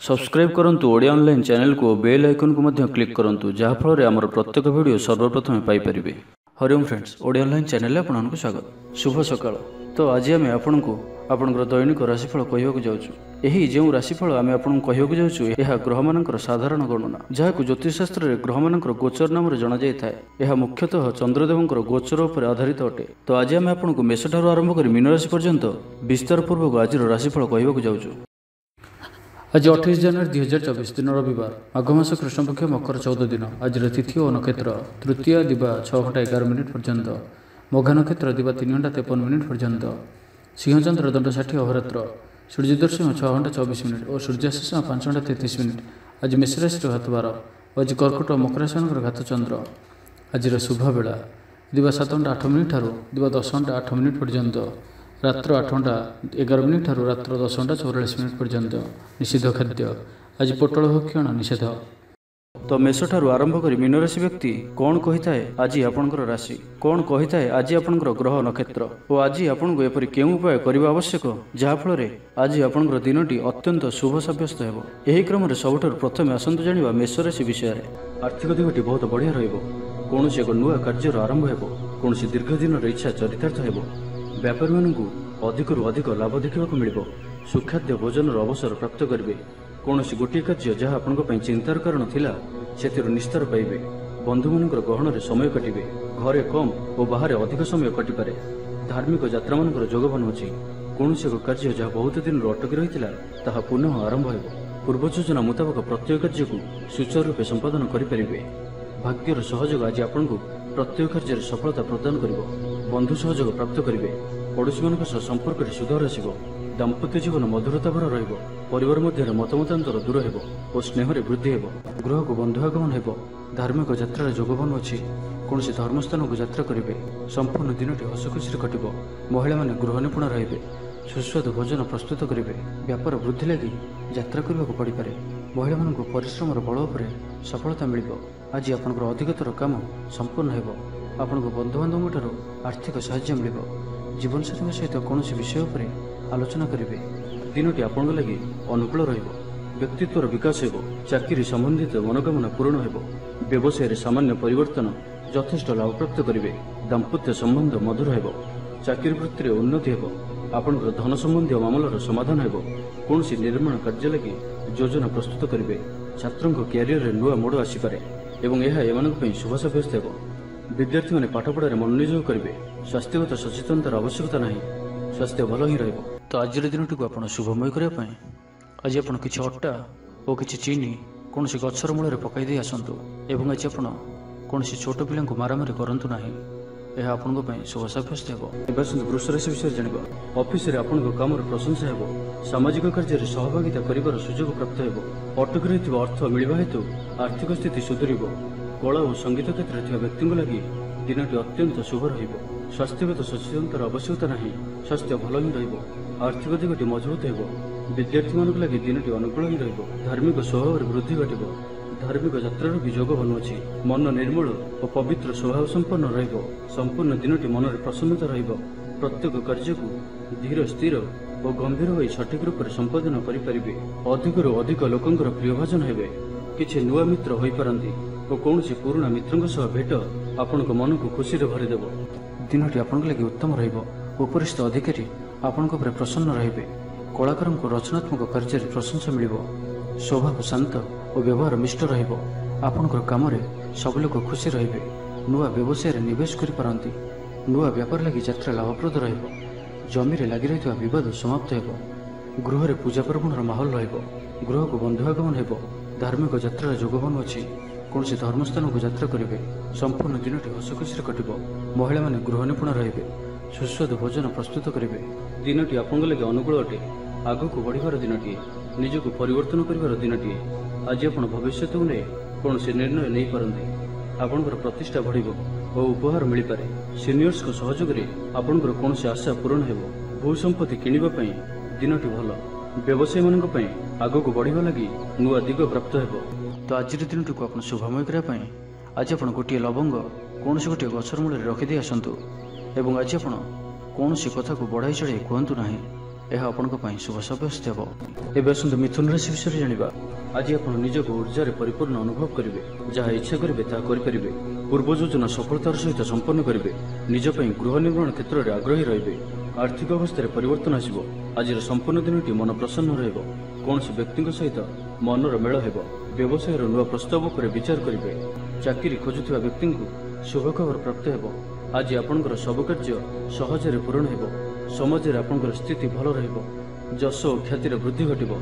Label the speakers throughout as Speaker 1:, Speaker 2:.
Speaker 1: Subscribe କରନ୍ତୁ Odia online ଚ୍ୟାନେଲକୁ ଓ bail ଆଇକନ୍କୁ ମଧ୍ୟ କ୍ଲିକ୍ କରନ୍ତୁ ଯାହାଫଳରେ ଆମର ପ୍ରତ୍ୟେକ ଭିଡ଼ିଓ ସର୍ବପ୍ରଥମେ ପାଇପାରିବେ। ହରିଓମ୍ ଫ୍ରେଣ୍ଡସ୍ ଓଡ଼ିଆ ଅନଲାଇନ୍ ଚ୍ୟାନେଲରେ ଆପଣଙ୍କୁ ସ୍ୱାଗତ। ଶୁଭ ସକାଳ। ତ ଆଜି ଆମେ ଆପଣଙ୍କୁ ଆପଣଙ୍କର ଦୈନିକ ରାଶିଫଳ କହିବାକୁ ଯାଉଛୁ। ଏହି ଯେଉଁ ରାଶିଫଳ ଆମେ ଆପଣଙ୍କୁ କହିବାକୁ ଯାଉଛୁ ଏହା ଗ୍ରହମାନଙ୍କର ସାଧାରଣ ଗଣନା ଯାହାକୁ ଜ୍ୟୋତିଷଶାସ୍ତ୍ରରେ ଗ୍ରହମାନଙ୍କର ଗୋଚର ନାମରେ ଜଣାଯାଇଥାଏ। ଏହା ମୁଖ୍ୟତଃ ଚନ୍ଦ୍ରଦେବଙ୍କର ଗୋଚର ଉପରେ ଆଧାରିତ ଅଟେ। ତ ଆଜି ଆମେ ଆପଣଙ୍କୁ ମେଷଠାରୁ ଆରମ୍ଭ କରି ମୀନରାଶି ପର୍ଯ୍ୟନ୍ତ ବିସ୍ତାର ପୂର୍ବକ ଆଜିର ରାଶିଫଳ କହିବାକୁ ଯାଉଛୁ। ଆଜି ଅଠେଇଶ ଜାନୁଆରୀ ଦୁଇ ହଜାର ଚବିଶ ଦିନ ରବିବାର ମାଘ ମାସ କୃଷ୍ଣପକ୍ଷ ମକର ଚଉଦ ଦିନ ଆଜିର ତିଥି ଓ ନକ୍ଷତ୍ର ତୃତୀୟ ଦିବା ଛଅ ଘଣ୍ଟା ଏଗାର ମିନିଟ୍ ପର୍ଯ୍ୟନ୍ତ ମଘା ନକ୍ଷତ୍ର ଦିବା ତିନି ଘଣ୍ଟା ତେପନ ମିନିଟ୍ ପର୍ଯ୍ୟନ୍ତ ସିଂହଚନ୍ଦ୍ର ଦଣ୍ଡ ଷାଠିଏ ଅହରାତ୍ର ସୂର୍ଯ୍ୟଦର୍ଶନ ଛଅ ଘଣ୍ଟା ଚବିଶ ମିନିଟ୍ ଓ ସୂର୍ଯ୍ୟାଶେଷ ପାଞ୍ଚ ଘଣ୍ଟା ତେତିଶ ମିନିଟ୍ ଆଜି ମେଷରାଶିର ଘାତବାର ଓ ଆଜି କର୍କଟ ଓ ମକର ରାଶିମାନଙ୍କର ଘାତ ଚନ୍ଦ୍ର ଆଜିର ଶୁଭ ବେଳା ଦିବା ସାତ ଘଣ୍ଟା ଆଠ ମିନିଟ୍ ଠାରୁ ଦିବା ଦଶ ଘଣ୍ଟା ଆଠ ମିନିଟ୍ ପର୍ଯ୍ୟନ୍ତ ରାତ୍ର ଆଠ ଘଣ୍ଟା ଏଗାର ମିନିଟ୍ ଠାରୁ ରାତ୍ର ଦଶ ଘଣ୍ଟା ଚଉରାଳିଶ ମିନିଟ୍ ପର୍ଯ୍ୟନ୍ତ ନିଷିଦ୍ଧ ଖାଦ୍ୟ। ଆଜି ପୋଟଳ ଭକ୍ଷଣ ନିଷେଧ। ତ ମେଷଠାରୁ ଆରମ୍ଭ କରି ମୀନରାଶି ବ୍ୟକ୍ତି କ'ଣ କହିଥାଏ ଆଜି ଆପଣଙ୍କର ରାଶି? କ'ଣ କହିଥାଏ ଆଜି ଆପଣଙ୍କର ଗ୍ରହ ନକ୍ଷତ୍ର? ଓ ଆଜି ଆପଣଙ୍କୁ ଏପରି କେଉଁ ଉପାୟ କରିବା ଆବଶ୍ୟକ? ଯାହାଫଳରେ ଆଜି ଆପଣଙ୍କର ଦିନଟି ଅତ୍ୟନ୍ତ ଶୁଭ ସାବ୍ୟସ୍ତ ହେବ। ଏହି କ୍ରମରେ ସବୁଠାରୁ ପ୍ରଥମେ ଆସନ୍ତୁ ଜାଣିବା ମେଷରାଶି ବିଷୟରେ। ଆର୍ଥିକ ଦିଗଟି ବହୁତ ବଢ଼ିଆ ରହିବ। କୌଣସି ଏକ ନୂଆ କାର୍ଯ୍ୟର ଆରମ୍ଭ ହେବ। କୌଣସି ଦୀର୍ଘ ଦିନର ଇଚ୍ଛା ଚରିତାର୍ଥ ହେବ। ବ୍ୟାପାରୀମାନଙ୍କୁ ଅଧିକରୁ ଅଧିକ ଲାଭ ଦେଖିବାକୁ ମିଳିବ। ସୁଖାଦ୍ୟ ଭୋଜନର ଅବସର ପ୍ରାପ୍ତ କରିବେ। କୌଣସି ଗୋଟିଏ କାର୍ଯ୍ୟ ଯାହା ଆପଣଙ୍କ ପାଇଁ ଚିନ୍ତାର କାରଣ ଥିଲା ସେଥିରୁ ନିସ୍ତାର ପାଇବେ। ବନ୍ଧୁମାନଙ୍କର ଗହଣରେ ସମୟ କାଟିବେ। ଘରେ କମ୍ ଓ ବାହାରେ ଅଧିକ ସମୟ କଟିପାରେ। ଧାର୍ମିକ ଯାତ୍ରାମାନଙ୍କର ଯୋଗବାନ ଅଛି। କୌଣସି ଏକ କାର୍ଯ୍ୟ ଯାହା ବହୁତ ଦିନରୁ ଅଟକି ରହିଥିଲା ତାହା ପୁନଃ ଆରମ୍ଭ ହେବ। ପୂର୍ବ ଯୋଜନା ମୁତାବକ ପ୍ରତ୍ୟେକ କାର୍ଯ୍ୟକୁ ସୁଚାରୁ ରୂପେ ସମ୍ପାଦନ କରିପାରିବେ। ଭାଗ୍ୟର ସହଯୋଗ ଆଜି ଆପଣଙ୍କୁ ପ୍ରତ୍ୟେକ କାର୍ଯ୍ୟରେ ସଫଳତା ପ୍ରଦାନ କରିବ। ବନ୍ଧୁ ସହଯୋଗ ପ୍ରାପ୍ତ କରିବେ। ପଡ଼ୋଶୀମାନଙ୍କ ସହ ସମ୍ପର୍କରେ ସୁଧାର ଆସିବ। ଦାମ୍ପତ୍ୟ ଜୀବନ ମଧୁରତା ଭରା ରହିବ। ପରିବାର ମଧ୍ୟରେ ମତମତାନ୍ତର ଦୂର ହେବ ଓ ସ୍ନେହରେ ବୃଦ୍ଧି ହେବ। ଗୃହକୁ ବନ୍ଧୁ ଆଗମନ ହେବ। ଧାର୍ମିକ ଯାତ୍ରାର ଯୋଗବାନ ଅଛି। କୌଣସି ଧର୍ମସ୍ଥାନକୁ ଯାତ୍ରା କରିବେ। ସମ୍ପୂର୍ଣ୍ଣ ଦିନଟି ହସଖୁସିରେ କଟିବ। ମହିଳାମାନେ ଗୃହ ନିପୁଣ ରହିବେ। ସୁସ୍ୱାଦୁ ଭୋଜନ ପ୍ରସ୍ତୁତ କରିବେ। ବ୍ୟାପାର ବୃଦ୍ଧି ଲାଗି ଯାତ୍ରା କରିବାକୁ ପଡ଼ିପାରେ। ମହିଳାମାନଙ୍କୁ ପରିଶ୍ରମର ବଳ ଉପରେ ସଫଳତା ମିଳିବ। ଆଜି ଆପଣଙ୍କର ଅଧିକତର କାମ ସମ୍ପୂର୍ଣ୍ଣ ହେବ। ଆପଣଙ୍କୁ ବନ୍ଧୁବାନ୍ଧବଙ୍କଠାରୁ ଆର୍ଥିକ ସାହାଯ୍ୟ ମିଳିବ। ଜୀବନସାଥୀଙ୍କ ସହିତ କୌଣସି ବିଷୟ ଉପରେ ଆଲୋଚନା କରିବେ। ଦିନଟି ଆପଣଙ୍କ ଲାଗି ଅନୁକୂଳ ରହିବ। ବ୍ୟକ୍ତିତ୍ୱର ବିକାଶ ହେବ। ଚାକିରି ସମ୍ବନ୍ଧିତ ମନୋକାମନା ପୂରଣ ହେବ। ବ୍ୟବସାୟରେ ସାମାନ୍ୟ ପରିବର୍ତ୍ତନ ଯଥେଷ୍ଟ ଲାଭପ୍ରାପ୍ତ କରିବେ। ଦାମ୍ପତ୍ୟ ସମ୍ବନ୍ଧ ମଧୁର ହେବ। ଚାକିରି ବୃତ୍ତିରେ ଉନ୍ନତି ହେବ। ଆପଣଙ୍କର ଧନ ସମ୍ବନ୍ଧୀୟ ମାମଲାର ସମାଧାନ ହେବ। କୌଣସି ନିର୍ମାଣ କାର୍ଯ୍ୟ ଲାଗି ଯୋଜନା ପ୍ରସ୍ତୁତ କରିବେ। ଛାତ୍ରଙ୍କ କ୍ୟାରିୟରରେ ନୂଆ ମୋଡ଼ ଆସିପାରେ ଏବଂ ଏହା ଏମାନଙ୍କ ପାଇଁ ଶୁଭ ସାବ୍ୟସ୍ତ ହେବ। ବିଦ୍ୟାର୍ଥୀମାନେ ପାଠପଢ଼ାରେ ମନୋନିଯୋଗ କରିବେ। ସ୍ୱାସ୍ଥ୍ୟଗତ ସଚେତନତାର ଆବଶ୍ୟକତା ନାହିଁ। ସ୍ୱାସ୍ଥ୍ୟ ଭଲ ହିଁ ରହିବ। ତ ଆଜିର ଦିନଟିକୁ ଆପଣ ଶୁଭମୟ କରିବା ପାଇଁ ଆଜି ଆପଣ କିଛି ଅଟା ଓ କିଛି ଚିନି କୌଣସି ଗଛର ମୂଳରେ ପକାଇ ଦେଇ ଆସନ୍ତୁ ଏବଂ ଆଜି ଆପଣ କୌଣସି ଛୋଟ ପିଲାଙ୍କୁ ମାରାମାରି କରନ୍ତୁ ନାହିଁ। ଏହା ଆପଣଙ୍କ ପାଇଁ ଶୁଭ ସାବ୍ୟସ୍ତ ହେବ। ଏବେ ଆସନ୍ତୁ ବୃଷ ରାଶି ବିଷୟରେ ଜାଣିବା। ଅଫିସରେ ଆପଣଙ୍କ କାମର ପ୍ରଶଂସା ହେବ। ସାମାଜିକ କାର୍ଯ୍ୟରେ ସହଭାଗିତା କରିବାର ସୁଯୋଗ ପ୍ରାପ୍ତ ହେବ। ଅଟକି ରହିଥିବା ଅର୍ଥ ମିଳିବା ହେତୁ ଆର୍ଥିକ ସ୍ଥିତି ସୁଧୁରିବ। କଳା ଓ ସଙ୍ଗୀତ କ୍ଷେତ୍ରରେ ଥିବା ବ୍ୟକ୍ତିଙ୍କ ଲାଗି ଦିନଟି ଅତ୍ୟନ୍ତ ଶୁଭ ରହିବ। ସ୍ୱାସ୍ଥ୍ୟଗତ ସଚେତନତାର ଆବଶ୍ୟକତା ନାହିଁ। ସ୍ୱାସ୍ଥ୍ୟ ଭଲ ହିଁ ରହିବ। ଆର୍ଥିକ ଦିଗଟି ମଜବୁତ ହେବ। ବିଦ୍ୟାର୍ଥୀମାନଙ୍କ ଲାଗି ଦିନଟି ଅନୁକୂଳ ହିଁ ରହିବ। ଧାର୍ମିକ ସ୍ୱଭାବରେ ବୃଦ୍ଧି ଘଟିବ। ଧାର୍ମିକ ଯାତ୍ରାର ବି ଯୋଗ ବନୁଅଛି ମନ ନିର୍ମଳ ଓ ପବିତ୍ର ସ୍ୱଭାବ ସମ୍ପନ୍ନ ରହିବ। ସମ୍ପୂର୍ଣ୍ଣ ଦିନଟି ମନରେ ପ୍ରସନ୍ନତା ରହିବ। ପ୍ରତ୍ୟେକ କାର୍ଯ୍ୟକୁ ଧୀର ସ୍ଥିର ଓ ଗମ୍ଭୀର ହୋଇ ସଠିକ ରୂପରେ ସମ୍ପାଦନ କରିପାରିବେ। ଅଧିକରୁ ଅଧିକ ଲୋକଙ୍କର ପ୍ରିୟଭାଜନ ହେବେ। କିଛି ନୂଆ ମିତ୍ର ହୋଇପାରନ୍ତି ଓ କୌଣସି ପୁରୁଣା ମିତ୍ରଙ୍କ ସହ ଭେଟ ଆପଣଙ୍କ ମନକୁ ଖୁସିରେ ଭରିଦେବ। ଦିନଟି ଆପଣଙ୍କ ଲାଗି ଉତ୍ତମ ରହିବ। ଉପରିସ୍ଥ ଅଧିକାରୀ ଆପଣଙ୍କ ଉପରେ ପ୍ରସନ୍ନ ରହିବେ। କଳାକାରଙ୍କୁ ରଚନାତ୍ମକ କାର୍ଯ୍ୟରେ ପ୍ରଶଂସା ମିଳିବ। ସ୍ୱଭାବ ଶାନ୍ତ ଓ ବ୍ୟବହାର ମିଷ୍ଟ ରହିବ। ଆପଣଙ୍କର କାମରେ ସବୁ ଲୋକ ଖୁସି ରହିବେ। ନୂଆ ବ୍ୟବସାୟରେ ନିବେଶ କରିପାରନ୍ତି। ନୂଆ ବ୍ୟାପାର ଲାଗି ଯାତ୍ରା ଲାଭପ୍ରଦ ରହିବ। ଜମିରେ ଲାଗି ରହିଥିବା ବିବାଦ ସମାପ୍ତ ହେବ। ଗୃହରେ ପୂଜା ପର୍ବଣର ମାହୋଲ ରହିବ। ଗୃହକୁ ବନ୍ଧୁ ଆଗମନ ହେବ। ଧାର୍ମିକ ଯାତ୍ରାର ଯୋଗବାନ ଅଛି। କୌଣସି ଧର୍ମସ୍ଥାନକୁ ଯାତ୍ରା କରିବେ। ସମ୍ପୂର୍ଣ୍ଣ ଦିନଟି ହସଖୁସିରେ କଟିବ। ମହିଳାମାନେ ଗୃହ ନିପୁଣ ରହିବେ। ସୁସ୍ୱାଦୁ ଭୋଜନ ପ୍ରସ୍ତୁତ କରିବେ। ଦିନଟି ଆପଣଙ୍କ ଲାଗି ଅନୁକୂଳ ଅଟେ। ଆଗକୁ ବଢ଼ିବାର ଦିନଟିଏ। ନିଜକୁ ପରିବର୍ତ୍ତନ କରିବାର ଦିନଟିଏ। ଆଜି ଆପଣ ଭବିଷ୍ୟତକୁ ନେଇ କୌଣସି ନିର୍ଣ୍ଣୟ ନେଇପାରନ୍ତି। ଆପଣଙ୍କର ପ୍ରତିଷ୍ଠା ବଢ଼ିବ ଓ ଉପହାର ମିଳିପାରେ। ସିନିୟର୍ସଙ୍କ ସହଯୋଗରେ ଆପଣଙ୍କର କୌଣସି ଆଶା ପୂରଣ ହେବ। ଭୂ ସମ୍ପତ୍ତି କିଣିବା ପାଇଁ ଦିନଟି ଭଲ। ବ୍ୟବସାୟୀମାନଙ୍କ ପାଇଁ ଆଗକୁ ବଢ଼ିବା ଲାଗି ନୂଆ ଦିଗ ପ୍ରାପ୍ତ ହେବ। ତ ଆଜିର ଦିନଟିକୁ ଆପଣ ଶୁଭମୟ କରିବା ପାଇଁ ଆଜି ଆପଣ ଗୋଟିଏ ଲବଙ୍ଗ କୌଣସି ଗୋଟିଏ ଗଛର ମୂଳରେ ରଖିଦେଇ ଆସନ୍ତୁ ଏବଂ ଆଜି ଆପଣ କୌଣସି କଥାକୁ ବଢ଼ାଇ ଚଢ଼ାଇ କୁହନ୍ତୁ ନାହିଁ। ଏହା ଆପଣଙ୍କ ପାଇଁ ଶୁଭ ସାବ୍ୟସ୍ତ ହେବ। ଏବେ ଆସନ୍ତୁ ମିଥୁନ ରାଶି ବିଷୟରେ ଜାଣିବା। ଆଜି ଆପଣ ନିଜକୁ ଉର୍ଜାରେ ପରିପୂର୍ଣ୍ଣ ଅନୁଭବ କରିବେ ଯାହା ଇଚ୍ଛା କରିବେ ତାହା କରିପାରିବେ। ପୂର୍ବ ଯୋଜନା ସଫଳତାର ସହିତ ସମ୍ପନ୍ନ କରିବେ। ନିଜ ପାଇଁ ଗୃହ ନିର୍ମାଣ କ୍ଷେତ୍ରରେ ଆଗ୍ରହୀ ରହିବେ। ଆର୍ଥିକ ଅବସ୍ଥାରେ ପରିବର୍ତ୍ତନ ଆସିବ। ଆଜିର ସମ୍ପୂର୍ଣ୍ଣ ଦିନଟି ମନ ପ୍ରସନ୍ନ ରହିବ। କୌଣସି ବ୍ୟକ୍ତିଙ୍କ ସହିତ ମନର ମେଳ ହେବ। ବ୍ୟବସାୟର ନୂଆ ପ୍ରସ୍ତାବ ଉପରେ ବିଚାର କରିବେ। ଚାକିରି ଖୋଜୁଥିବା ବ୍ୟକ୍ତିଙ୍କୁ ଶୁଭ ଖବର ପ୍ରାପ୍ତ ହେବ। ଆଜି ଆପଣଙ୍କର ସବୁ କାର୍ଯ୍ୟ ସହଜରେ ପୂରଣ ହେବ। ସମାଜରେ ଆପଣଙ୍କର ସ୍ଥିତି ଭଲ ରହିବ। ଯଶ ଓ ଖ୍ୟାତିର ବୃଦ୍ଧି ଘଟିବ।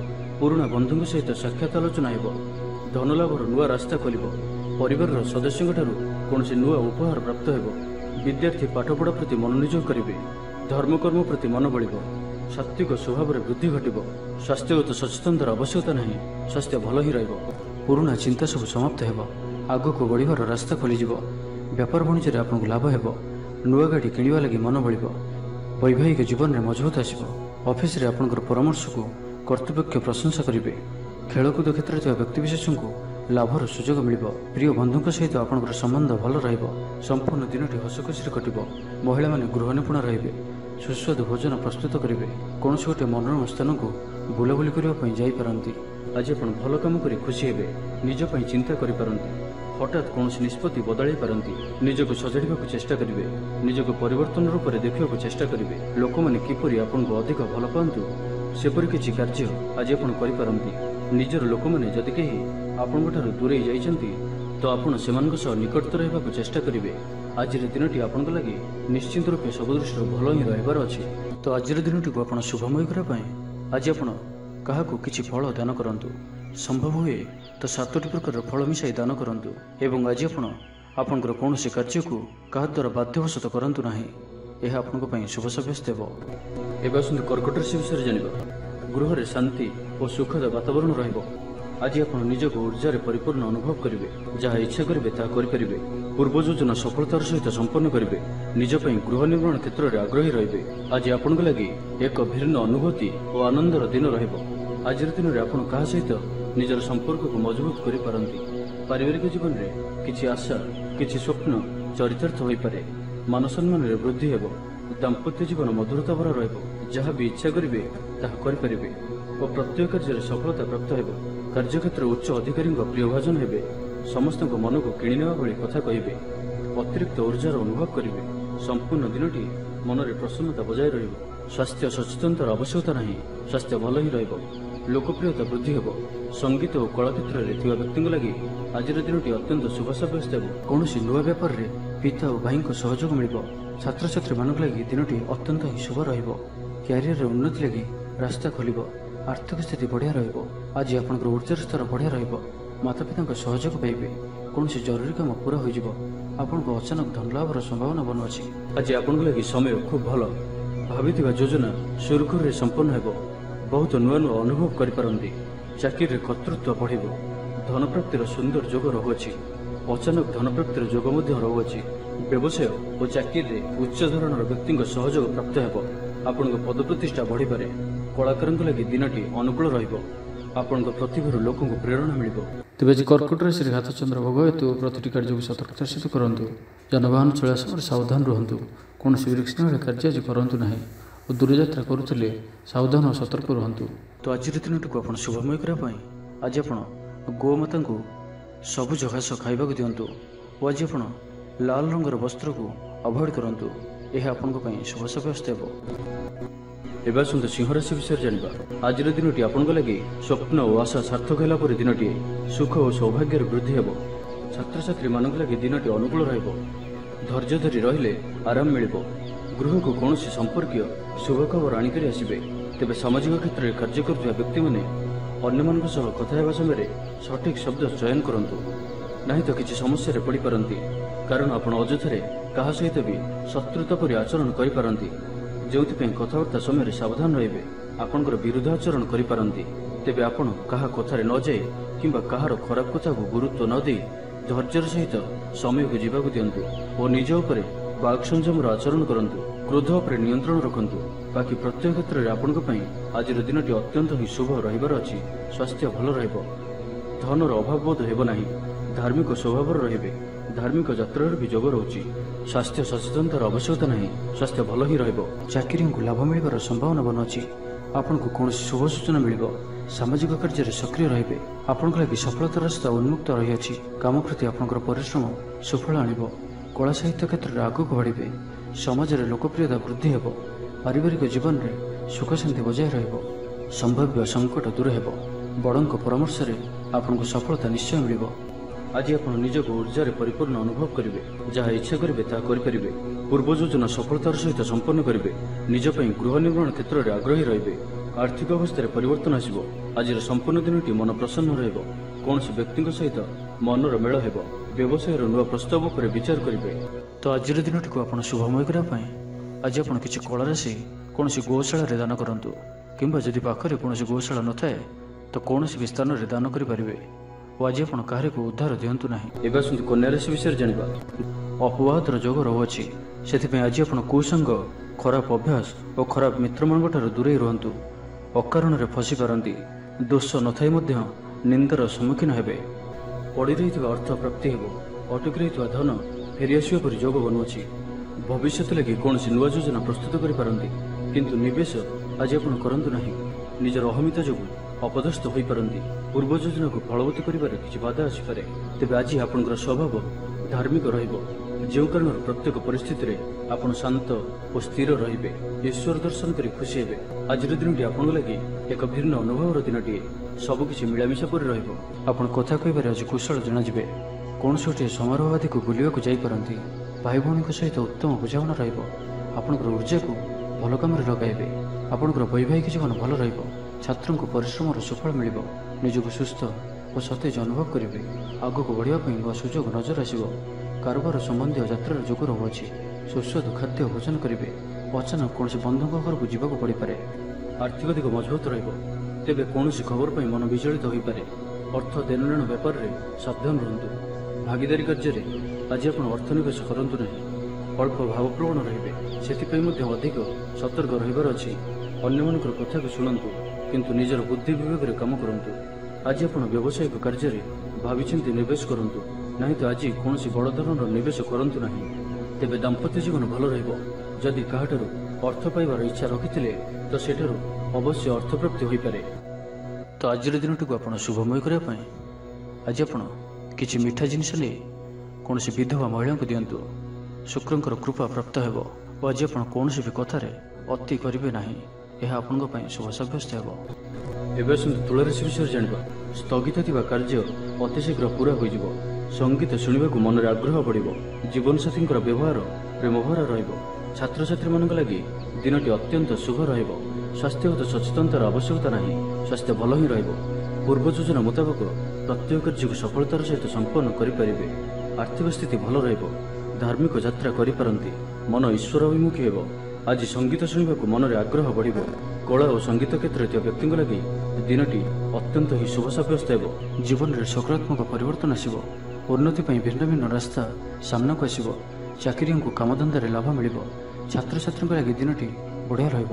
Speaker 1: ପୁରୁଣା ବନ୍ଧୁଙ୍କ ସହିତ ସାକ୍ଷାତ ଆଲୋଚନା ହେବ। ଧନଲାଭର ନୂଆ ରାସ୍ତା ଖୋଲିବ। ପରିବାରର ସଦସ୍ୟଙ୍କଠାରୁ କୌଣସି ନୂଆ ଉପହାର ପ୍ରାପ୍ତ ହେବ। ବିଦ୍ୟାର୍ଥୀ ପାଠପଢ଼ା ପ୍ରତି ମନୋନିଯୋଗ କରିବେ। ଧର୍ମକର୍ମ ପ୍ରତି ମନ ବଳିବ। ସାତ୍ବିକ ସ୍ୱଭାବରେ ବୃଦ୍ଧି ଘଟିବ। ସ୍ୱାସ୍ଥ୍ୟଗତ ସଚେତନତାର ଆବଶ୍ୟକତା ନାହିଁ। ସ୍ୱାସ୍ଥ୍ୟ ଭଲ ହିଁ ରହିବ। ପୁରୁଣା ଚିନ୍ତା ସବୁ ସମାପ୍ତ ହେବ। ଆଗକୁ ବଢ଼ିବାର ରାସ୍ତା ଖୋଲିଯିବ। ବେପାର ବାଣିଜ୍ୟରେ ଆପଣଙ୍କୁ ଲାଭ ହେବ। ନୂଆ ଗାଡ଼ି କିଣିବା ଲାଗି ମନ ବଳିବ। ବୈବାହିକ ଜୀବନରେ ମଜବୁତ ଆସିବ। ଅଫିସରେ ଆପଣଙ୍କର ପରାମର୍ଶକୁ କର୍ତ୍ତୃପକ୍ଷ ପ୍ରଶଂସା କରିବେ। ଖେଳକୁଦ କ୍ଷେତ୍ରରେ ଥିବା ବ୍ୟକ୍ତିବିଶେଷଙ୍କୁ ଲାଭର ସୁଯୋଗ ମିଳିବ। ପ୍ରିୟ ବନ୍ଧୁଙ୍କ ସହିତ ଆପଣଙ୍କର ସମ୍ବନ୍ଧ ଭଲ ରହିବ। ସମ୍ପୂର୍ଣ୍ଣ ଦିନଟି ହସଖୁସିରେ କଟିବ। ମହିଳାମାନେ ଗୃହ ନିପୁଣ ରହିବେ। ସୁସ୍ୱାଦୁ ଭୋଜନ ପ୍ରସ୍ତୁତ କରିବେ। କୌଣସି ଗୋଟିଏ ମନୋରମ ସ୍ଥାନକୁ ବୁଲାବୁଲି କରିବା ପାଇଁ ଯାଇପାରନ୍ତି। ଆଜି ଆପଣ ଭଲ କାମ କରି ଖୁସି ହେବେ। ନିଜ ପାଇଁ ଚିନ୍ତା କରିପାରନ୍ତି। ହଠାତ୍ କୌଣସି ନିଷ୍ପତ୍ତି ବଦଳାଇ ପାରନ୍ତି। ନିଜକୁ ସଜାଡ଼ିବାକୁ ଚେଷ୍ଟା କରିବେ। ନିଜକୁ ପରିବର୍ତ୍ତନ ରୂପରେ ଦେଖିବାକୁ ଚେଷ୍ଟା କରିବେ। ଲୋକମାନେ କିପରି ଆପଣଙ୍କୁ ଅଧିକ ଭଲ ପାଆନ୍ତୁ ସେପରି କିଛି କାର୍ଯ୍ୟ ଆଜି ଆପଣ କରିପାରନ୍ତି। ନିଜର ଲୋକମାନେ ଯଦି କେହି ଆପଣଙ୍କଠାରୁ ଦୂରେଇ ଯାଇଛନ୍ତି ତ ଆପଣ ସେମାନଙ୍କ ସହ ନିକଟତର ହେବାକୁ ଚେଷ୍ଟା କରିବେ। ଆଜିର ଦିନଟି ଆପଣଙ୍କ ଲାଗି ନିଶ୍ଚିନ୍ତ ରୂପେ ସବୁ ଦୃଷ୍ଟିରୁ ଭଲ ହିଁ ରହିବାର ଅଛି। ତ ଆଜିର ଦିନଟିକୁ ଆପଣ ଶୁଭମୟ କରିବା ପାଇଁ ଆଜି ଆପଣ କାହାକୁ କିଛି ଫଳ ଦାନ କରନ୍ତୁ। ସମ୍ଭବ ହୁଏ ତ ସାତଟି ପ୍ରକାରର ଫଳ ମିଶାଇ ଦାନ କରନ୍ତୁ ଏବଂ ଆଜି ଆପଣ ଆପଣଙ୍କର କୌଣସି କାର୍ଯ୍ୟକୁ କାହା ଦ୍ୱାରା ବାଧ୍ୟବଶତଃ କରନ୍ତୁ ନାହିଁ। ଏହା ଆପଣଙ୍କ ପାଇଁ ଶୁଭ ସାବ୍ୟସ୍ତ ହେବ। ଏବେ ଆସନ୍ତୁ କର୍କଟ ରାଶି ବିଷୟରେ ଜାଣିବା। ଗୃହରେ ଶାନ୍ତି ଓ ସୁଖଦ ବାତାବରଣ ରହିବ। ଆଜି ଆପଣ ନିଜକୁ ଉର୍ଜାରେ ପରିପୂର୍ଣ୍ଣ ଅନୁଭବ କରିବେ ଯାହା ଇଚ୍ଛା କରିବେ ତାହା କରିପାରିବେ। ପୂର୍ବ ଯୋଜନା ସଫଳତାର ସହିତ ସମ୍ପନ୍ନ କରିବେ। ନିଜ ପାଇଁ ଗୃହ ନିର୍ମାଣ କ୍ଷେତ୍ରରେ ଆଗ୍ରହୀ ରହିବେ। ଆଜି ଆପଣଙ୍କ ଲାଗି ଏକ ଭିନ୍ନ ଅନୁଭୂତି ଓ ଆନନ୍ଦର ଦିନ ରହିବ। ଆଜିର ଦିନରେ ଆପଣ କାହା ସହିତ ନିଜର ସମ୍ପର୍କକୁ ମଜବୁତ କରିପାରନ୍ତି ପାରିବାରିକ ଜୀବନରେ କିଛି ଆଶା କିଛି ସ୍ୱପ୍ନ ଚରିତାର୍ଥ ହୋଇପାରେ। ମାନସମ୍ମାନରେ ବୃଦ୍ଧି ହେବ ଦାମ୍ପତ୍ୟ ଜୀବନ ମଧୁରତା ଭରା ରହିବ। ଯାହା ବି ଇଚ୍ଛା କରିବେ ତାହା କରିପାରିବେ ଓ ପ୍ରତ୍ୟେକ କାର୍ଯ୍ୟରେ ସଫଳତା ପ୍ରାପ୍ତ ହେବ। କାର୍ଯ୍ୟକ୍ଷେତ୍ରରେ ଉଚ୍ଚ ଅଧିକାରୀଙ୍କ ପ୍ରିୟଭାଜନ ହେବେ ସମସ୍ତଙ୍କ ମନକୁ କିଣିନେବା ଭଳି କଥା କହିବେ ଅତିରିକ୍ତ ଉର୍ଜାର ଅନୁଭବ କରିବେ। ସମ୍ପୂର୍ଣ୍ଣ ଦିନଟି ମନରେ ପ୍ରସନ୍ନତା ବଜାୟ ରହିବ। ସ୍ୱାସ୍ଥ୍ୟ ସଚେତନତାର ଆବଶ୍ୟକତା ନାହିଁ ସ୍ୱାସ୍ଥ୍ୟ ଭଲ ହିଁ ରହିବ। ଲୋକପ୍ରିୟତା ବୃଦ୍ଧି ହେବ। ସଙ୍ଗୀତ ଓ କଳା କ୍ଷେତ୍ରରେ ଥିବା ବ୍ୟକ୍ତିଙ୍କ ଲାଗି ଆଜିର ଦିନଟି ଅତ୍ୟନ୍ତ ଶୁଭ ସାବ୍ୟସ୍ତ ହେବ। କୌଣସି ନୂଆ ବ୍ୟାପାରରେ ପିତା ଓ ଭାଇଙ୍କ ସହଯୋଗ ମିଳିବ। ଛାତ୍ରଛାତ୍ରୀମାନଙ୍କ ଲାଗି ଦିନଟି ଅତ୍ୟନ୍ତ ହିଁ ଶୁଭ ରହିବ। କ୍ୟାରିୟରରେ ଉନ୍ନତି ଲାଗି ରାସ୍ତା ଖୋଲିବ। ଆର୍ଥିକ ସ୍ଥିତି ବଢ଼ିଆ ରହିବ। ଆଜି ଆପଣଙ୍କର ଉର୍ଜାର ସ୍ତର ବଢ଼ିଆ ରହିବ। ମାତାପିତାଙ୍କ ସହଯୋଗ ପାଇବେ। କୌଣସି ଜରୁରୀ କାମ ପୁରା ହୋଇଯିବ। ଆପଣଙ୍କୁ ଅଚାନକ ଧନଲାଭର ସମ୍ଭାବନା ବନୁଅଛି ଆଜି ଆପଣଙ୍କ ଲାଗି ସମୟ ଖୁବ୍ ଭଲ। ଭାବିଥିବା ଯୋଜନା ସୁରୁଖୁରୁରେ ସମ୍ପନ୍ନ ହେବ। ବହୁତ ନୂଆ ନୂଆ ଅନୁଭବ କରିପାରନ୍ତି। ଚାକିରିରେ କର୍ତ୍ତୃତ୍ୱ ବଢ଼ିବ। ଧନପ୍ରାପ୍ତିର ସୁନ୍ଦର ଯୋଗ ରହୁଅଛି। ଅଚାନକ ଧନପ୍ରାପ୍ତିର ଯୋଗ ମଧ୍ୟ ରହୁଅଛି। ବ୍ୟବସାୟ ଓ ଚାକିରିରେ ଉଚ୍ଚ ଧରଣର ବ୍ୟକ୍ତିଙ୍କ ସହଯୋଗ ପ୍ରାପ୍ତ ହେବ। ଆପଣଙ୍କ ପଦପ୍ରତିଷ୍ଠା ବଢ଼ିପାରେ। କଳାକାରଙ୍କ ଲାଗି ଦିନଟି ଅନୁକୂଳ ରହିବ। ଆପଣଙ୍କ ପ୍ରତିଭାରୁ ଲୋକଙ୍କୁ ପ୍ରେରଣା ମିଳିବ। ତେବେ ଆଜି କର୍କଟ ରାଶିରେ ଘାତଚନ୍ଦ୍ର ଭୋଗ ହେତୁ ପ୍ରତିଟି କାର୍ଯ୍ୟକୁ ସତର୍କତାର ସହିତ କରନ୍ତୁ। ଯାନବାହନ ସମୟରେ ସାବଧାନ ରୁହନ୍ତୁ। କୌଣସି ବିରକ୍ଷଣୀୟ କାର୍ଯ୍ୟ ଆଜି କରନ୍ତୁ ନାହିଁ। ଓ ଦୂରଯାତ୍ରା କରୁଥିଲେ ସାବଧାନ ଓ ସତର୍କ ରୁହନ୍ତୁ। ତ ଆଜିର ଦିନଟିକୁ ଆପଣ ଶୁଭମୟ କରିବା ପାଇଁ ଆଜି ଆପଣ ଗୋମାତାଙ୍କୁ ସବୁଜ ଘାସ ଖାଇବାକୁ ଦିଅନ୍ତୁ ଓ ଆଜି ଆପଣ ଲାଲ ରଙ୍ଗର ବସ୍ତ୍ରକୁ ଆଭଏଡ଼ କରନ୍ତୁ। ଏହା ଆପଣଙ୍କ ପାଇଁ ଶୁଭ ସାବ୍ୟସ୍ତ ହେବ ଏବେ ଆସନ୍ତୁ ସିଂହ ରାଶି ବିଷୟରେ ଜାଣିବା। ଆଜିର ଦିନଟି ଆପଣଙ୍କ ଲାଗି ସ୍ୱପ୍ନ ଓ ଆଶା ସାର୍ଥକ ହେଲା ପରି ଦିନଟିଏ ସୁଖ ଓ ସୌଭାଗ୍ୟର ବୃଦ୍ଧି ହେବ। ଛାତ୍ରଛାତ୍ରୀମାନଙ୍କ ଲାଗି ଦିନଟି ଅନୁକୂଳ ରହିବ। ଧୈର୍ଯ୍ୟ ଧରି ରହିଲେ ଆରାମ ମିଳିବ। ଗୃହକୁ କୌଣସି ସମ୍ପର୍କୀୟ ଶୁଭ ଖବର ଆଣିକରି ଆସିବେ ତେବେ ସାମାଜିକ କ୍ଷେତ୍ରରେ କାର୍ଯ୍ୟ କରୁଥିବା ବ୍ୟକ୍ତିମାନେ ଅନ୍ୟମାନଙ୍କ ସହ କଥା ହେବା ସମୟରେ ସଠିକ୍ ଶବ୍ଦ ଚୟନ କରନ୍ତୁ। ନାହିଁ ତ କିଛି ସମସ୍ୟାରେ ପଡ଼ିପାରନ୍ତି କାରଣ ଆପଣ ଅଯଥାରେ କାହା ସହିତ ବି ଶତ୍ରୁତା ପରି ଆଚରଣ କରିପାରନ୍ତି। ଯେଉଁଥିପାଇଁ କଥାବାର୍ତ୍ତା ସମୟରେ ସାବଧାନ ରହିବେ ଆପଣଙ୍କର ବିରୁଦ୍ଧ ଆଚରଣ କରିପାରନ୍ତି। ତେବେ ଆପଣ କାହା କଥାରେ ନ ଯାଇ କିମ୍ବା କାହାର ଖରାପ କଥାକୁ ଗୁରୁତ୍ୱ ନ ଦେଇ ଧୈର୍ଯ୍ୟର ସହିତ ସମୟକୁ ଯିବାକୁ ଦିଅନ୍ତୁ ଓ ନିଜ ଉପରେ ବାକ୍ ସଂଯମର ଆଚରଣ କରନ୍ତୁ। କ୍ରୋଧ ଉପରେ ନିୟନ୍ତ୍ରଣ ରଖନ୍ତୁ। ବାକି ପ୍ରତ୍ୟେକ କ୍ଷେତ୍ରରେ ଆପଣଙ୍କ ପାଇଁ ଆଜିର ଦିନଟି ଅତ୍ୟନ୍ତ ହିଁ ଶୁଭ ରହିବାର ଅଛି। ସ୍ୱାସ୍ଥ୍ୟ ଭଲ ରହିବ। ଧନର ଅଭାବ ବୋଧ ହେବ ନାହିଁ। ଧାର୍ମିକ ସ୍ୱଭାବର ରହିବେ। ଧାର୍ମିକ ଯାତ୍ରାର ବି ଯୋଗ ରହୁଛି। ସ୍ୱାସ୍ଥ୍ୟ ସଚେତନତାର ଆବଶ୍ୟକତା ନାହିଁ। ସ୍ୱାସ୍ଥ୍ୟ ଭଲ ହିଁ ରହିବ। ଚାକିରିଙ୍କୁ ଲାଭ ମିଳିବାର ସମ୍ଭାବନା ବନ ଅଛି। ଆପଣଙ୍କୁ କୌଣସି ଶୁଭ ସୂଚନା ମିଳିବ। ସାମାଜିକ କାର୍ଯ୍ୟରେ ସକ୍ରିୟ ରହିବେ। ଆପଣଙ୍କ ଲାଗି ସଫଳତାର ରାସ୍ତା ଉନ୍ମୁକ୍ତ ରହିଅଛି। କାମ ପ୍ରତି ଆପଣଙ୍କର ପରିଶ୍ରମ ସୁଫଳ ଆଣିବ। କଳା ସାହିତ୍ୟ କ୍ଷେତ୍ରରେ ଆଗକୁ ବଢ଼ିବେ। ସମାଜରେ ଲୋକପ୍ରିୟତା ବୃଦ୍ଧି ହେବ ପାରିବାରିକ ଜୀବନରେ ସୁଖ ଶାନ୍ତି ବଜାୟ ରହିବ ସମ୍ଭାବ୍ୟ ସଙ୍କଟ ଦୂର ହେବ। ବଡ଼ଙ୍କ ପରାମର୍ଶରେ ଆପଣଙ୍କୁ ସଫଳତା ନିଶ୍ଚୟ ମିଳିବ। ଆଜି ଆପଣ ନିଜକୁ ଉର୍ଜାରେ ପରିପୂର୍ଣ୍ଣ ଅନୁଭବ କରିବେ ଯାହା ଇଚ୍ଛା କରିବେ ତାହା କରିପାରିବେ। ପୂର୍ବ ଯୋଜନା ସଫଳତାର ସହିତ ସମ୍ପନ୍ନ କରିବେ ନିଜ ପାଇଁ ଗୃହ ନିର୍ମାଣ କ୍ଷେତ୍ରରେ ଆଗ୍ରହୀ ରହିବେ। ଆର୍ଥିକ ଅବସ୍ଥାରେ ପରିବର୍ତ୍ତନ ଆସିବ ଆଜିର ସମ୍ପୂର୍ଣ୍ଣ ଦିନଟି ମନ ପ୍ରସନ୍ନ ରହିବ କୌଣସି ବ୍ୟକ୍ତିଙ୍କ ସହିତ ମନର ମେଳ ହେବ। ବ୍ୟବସାୟର ନୂଆ ପ୍ରସ୍ତାବ ଉପରେ ବିଚାର କରିବେ। ତ ଆଜିର ଦିନଟିକୁ ଆପଣ ଶୁଭମୟ କରିବା ପାଇଁ ଆଜି ଆପଣ କିଛି କଳା ରାଶି କୌଣସି ଗୋଶାଳାରେ ଦାନ କରନ୍ତୁ କିମ୍ବା ଯଦି ପାଖରେ କୌଣସି ଗୋଶାଳା ନଥାଏ ତ କୌଣସି ବି ସ୍ଥାନରେ ଦାନ କରିପାରିବେ ଓ ଆଜି ଆପଣ କାହାରିକୁ ଉଦ୍ଧାର ଦିଅନ୍ତୁ ନାହିଁ। ଏବେ ଆସନ୍ତୁ କନ୍ୟା ରାଶି ବିଷୟରେ ଜାଣିବା। ଅପବାଦର ଯୋଗ ରହୁଅଛି ସେଥିପାଇଁ ଆଜି ଆପଣ କୁସଙ୍ଗ ଖରାପ ଅଭ୍ୟାସ ଓ ଖରାପ ମିତ୍ରମାନଙ୍କ ଠାରୁ ଦୂରେଇ ରୁହନ୍ତୁ ଅକାରଣରେ ଫସି ପାରନ୍ତି ଦୋଷ ନଥାଇ ମଧ୍ୟ ନିନ୍ଦାର ସମ୍ମୁଖୀନ ହେବେ। ପଡ଼ି ରହିଥିବା ଅର୍ଥ ପ୍ରାପ୍ତି ହେବ। ଅଟକି ରହିଥିବା ଧନ ଫେରିଆସିବା ପରି ଯୋଗ ବନୁଅଛି। ଭବିଷ୍ୟତ ଲାଗି କୌଣସି ନୂଆ ଯୋଜନା ପ୍ରସ୍ତୁତ କରିପାରନ୍ତି। କିନ୍ତୁ ନିବେଶ ଆଜି ଆପଣ କରନ୍ତୁ ନାହିଁ। ନିଜର ଅହମିତା ଯୋଗୁଁ ଅପଦସ୍ଥ ହୋଇପାରନ୍ତି। ପୂର୍ବ ଯୋଜନାକୁ ଫଳବତୀ କରିବାରେ କିଛି ବାଧା ଆସିପାରେ। ତେବେ ଆଜି ଆପଣଙ୍କର ସ୍ୱଭାବ ଧାର୍ମିକ ରହିବ। ଯେଉଁ କାରଣରୁ ପ୍ରତ୍ୟେକ ପରିସ୍ଥିତିରେ ଆପଣ ଶାନ୍ତ ଓ ସ୍ଥିର ରହିବେ ଈଶ୍ୱର ଦର୍ଶନ କରି ଖୁସି ହେବେ। ଆଜିର ଦିନଟି ଆପଣଙ୍କ ଲାଗି ଏକ ଭିନ୍ନ ଅନୁଭବର ଦିନଟିଏ। ସବୁକିଛି ମିଳାମିଶା ପରି ରହିବ। ଆପଣ କଥା କହିବାରେ ଆଜି କୁଶଳ ଜଣାଯିବେ। କୌଣସି ଗୋଟିଏ ସମାରୋହ ଆଦିକୁ ବୁଲିବାକୁ ଯାଇପାରନ୍ତି। ଭାଇ ଭଉଣୀଙ୍କ ସହିତ ଉତ୍ତମ ବୁଝାମଣା ରହିବ। ଆପଣଙ୍କର ଉର୍ଜାକୁ ଭଲ କାମରେ ଲଗାଇବେ। ଆପଣଙ୍କର ବୈବାହିକ ଜୀବନ ଭଲ ରହିବ। ଛାତ୍ରଙ୍କୁ ପରିଶ୍ରମର ସୁଫଳ ମିଳିବ। ନିଜକୁ ସୁସ୍ଥ ଓ ସତେଜ ଅନୁଭବ କରିବେ। ଆଗକୁ ବଢ଼ିବା ପାଇଁ ସୁଯୋଗ ନଜର ଆସିବ। କାରବାର ସମ୍ବନ୍ଧୀୟ ଯାତ୍ରାର ଯୋଗ ରହୁଅଛି। ସୁସ୍ୱାଦୁ ଖାଦ୍ୟ ଭୋଜନ କରିବେ। ଅଚାନକ କୌଣସି ବନ୍ଧୁଙ୍କ ଘରକୁ ଯିବାକୁ ପଡ଼ିପାରେ। ଆର୍ଥିକ ଦିଗ ମଜବୁତ ରହିବ। ତେବେ କୌଣସି ଖବର ପାଇଁ ମନ ବିଚଳିତ ହୋଇପାରେ। ଅର୍ଥ ଦେଣନେଣ ବ୍ୟାପାରରେ ସାବଧାନ ରୁହନ୍ତୁ। ଭାଗିଦାରୀ କାର୍ଯ୍ୟରେ ଆଜି ଆପଣ ଅର୍ଥ ନିବେଶ କରନ୍ତୁ ନାହିଁ। ଅଳ୍ପ ଭାବପ୍ରବଣ ରହିବେ। ସେଥିପାଇଁ ମଧ୍ୟ ଅଧିକ ସତର୍କ ରହିବାର ଅଛି। ଅନ୍ୟମାନଙ୍କର କଥାକୁ ଶୁଣନ୍ତୁ କିନ୍ତୁ ନିଜର ବୁଦ୍ଧି ବିବେକରେ କାମ କରନ୍ତୁ। ଆଜି ଆପଣ ବ୍ୟବସାୟିକ କାର୍ଯ୍ୟରେ ଭାବିଚିନ୍ତି ନିବେଶ କରନ୍ତୁ। ନାହିଁ ତ ଆଜି କୌଣସି ବଡ଼ ଧରଣର ନିବେଶ କରନ୍ତୁ ନାହିଁ। ତେବେ ଦାମ୍ପତ୍ୟ ଜୀବନ ଭଲ ରହିବ। ଯଦି କାହାଠାରୁ ଅର୍ଥ ପାଇବାର ଇଚ୍ଛା ରଖିଥିଲେ ତ ସେଠାରୁ ଅବଶ୍ୟ ଅର୍ଥପ୍ରାପ୍ତି ହୋଇପାରେ। ତ ଆଜିର ଦିନଟିକୁ ଆପଣ ଶୁଭମୟ କରିବା ପାଇଁ ଆଜି ଆପଣ କିଛି ମିଠା ଜିନିଷ ନେଇ କୌଣସି ବିଧବା ମହିଳାଙ୍କୁ ଦିଅନ୍ତୁ। ଶୁକ୍ରଙ୍କର କୃପା ପ୍ରାପ୍ତ ହେବ ଓ ଆଜି ଆପଣ କୌଣସି ବି କଥାରେ ଅତି କରିବେ ନାହିଁ। ଏହା ଆପଣଙ୍କ ପାଇଁ ଶୁଭ ସାବ୍ୟସ୍ତ ହେବ। ଏବେ ଆସନ୍ତୁ ତୁଳାରାଶି ବିଷୟରେ ଜାଣିବା। ସ୍ଥଗିତ ଥିବା କାର୍ଯ୍ୟ ଅତି ଶୀଘ୍ର ପୁରା ହୋଇଯିବ। ସଙ୍ଗୀତ ଶୁଣିବାକୁ ମନରେ ଆଗ୍ରହ ବଢ଼ିବ ଜୀବନସାଥୀଙ୍କର ବ୍ୟବହାର ପ୍ରେମଭରା ରହିବ ଛାତ୍ରଛାତ୍ରୀମାନଙ୍କ ଲାଗି ଦିନଟି ଅତ୍ୟନ୍ତ ଶୁଭ ରହିବ ସ୍ୱାସ୍ଥ୍ୟଗତ ସଚେତନତାର ଆବଶ୍ୟକତା ନାହିଁ ସ୍ୱାସ୍ଥ୍ୟ ଭଲ ହିଁ ରହିବ। ପୂର୍ବ ଯୋଜନା ମୁତାବକ ପ୍ରତ୍ୟେକ କାର୍ଯ୍ୟକୁ ସଫଳତାର ସହିତ ସମ୍ପନ୍ନ କରିପାରିବେ। ଆର୍ଥିକ ସ୍ଥିତି ଭଲ ରହିବ ଧାର୍ମିକ ଯାତ୍ରା କରିପାରନ୍ତି ମନ ଈଶ୍ୱର ଅଭିମୁଖୀ ହେବ ଆଜି ସଙ୍ଗୀତ ଶୁଣିବାକୁ ମନରେ ଆଗ୍ରହ ବଢ଼ିବ। କଳା ଓ ସଙ୍ଗୀତ କ୍ଷେତ୍ରରେ ଥିବା ବ୍ୟକ୍ତିଙ୍କ ଲାଗି ଦିନଟି ଅତ୍ୟନ୍ତ ହିଁ ଶୁଭ ସାବ୍ୟସ୍ତ ହେବ ଜୀବନରେ ସକାରାତ୍ମକ ପରିବର୍ତ୍ତନ ଆସିବ। ଉନ୍ନତି ପାଇଁ ଭିନ୍ନ ଭିନ୍ନ ରାସ୍ତା ସାମ୍ନାକୁ ଆସିବ। ଚାକିରିଙ୍କୁ କାମଧନ୍ଦାରେ ଲାଭ ମିଳିବ। ଛାତ୍ରଛାତ୍ରୀଙ୍କ ଲାଗି ଦିନଟି ବଢ଼ିଆ ରହିବ।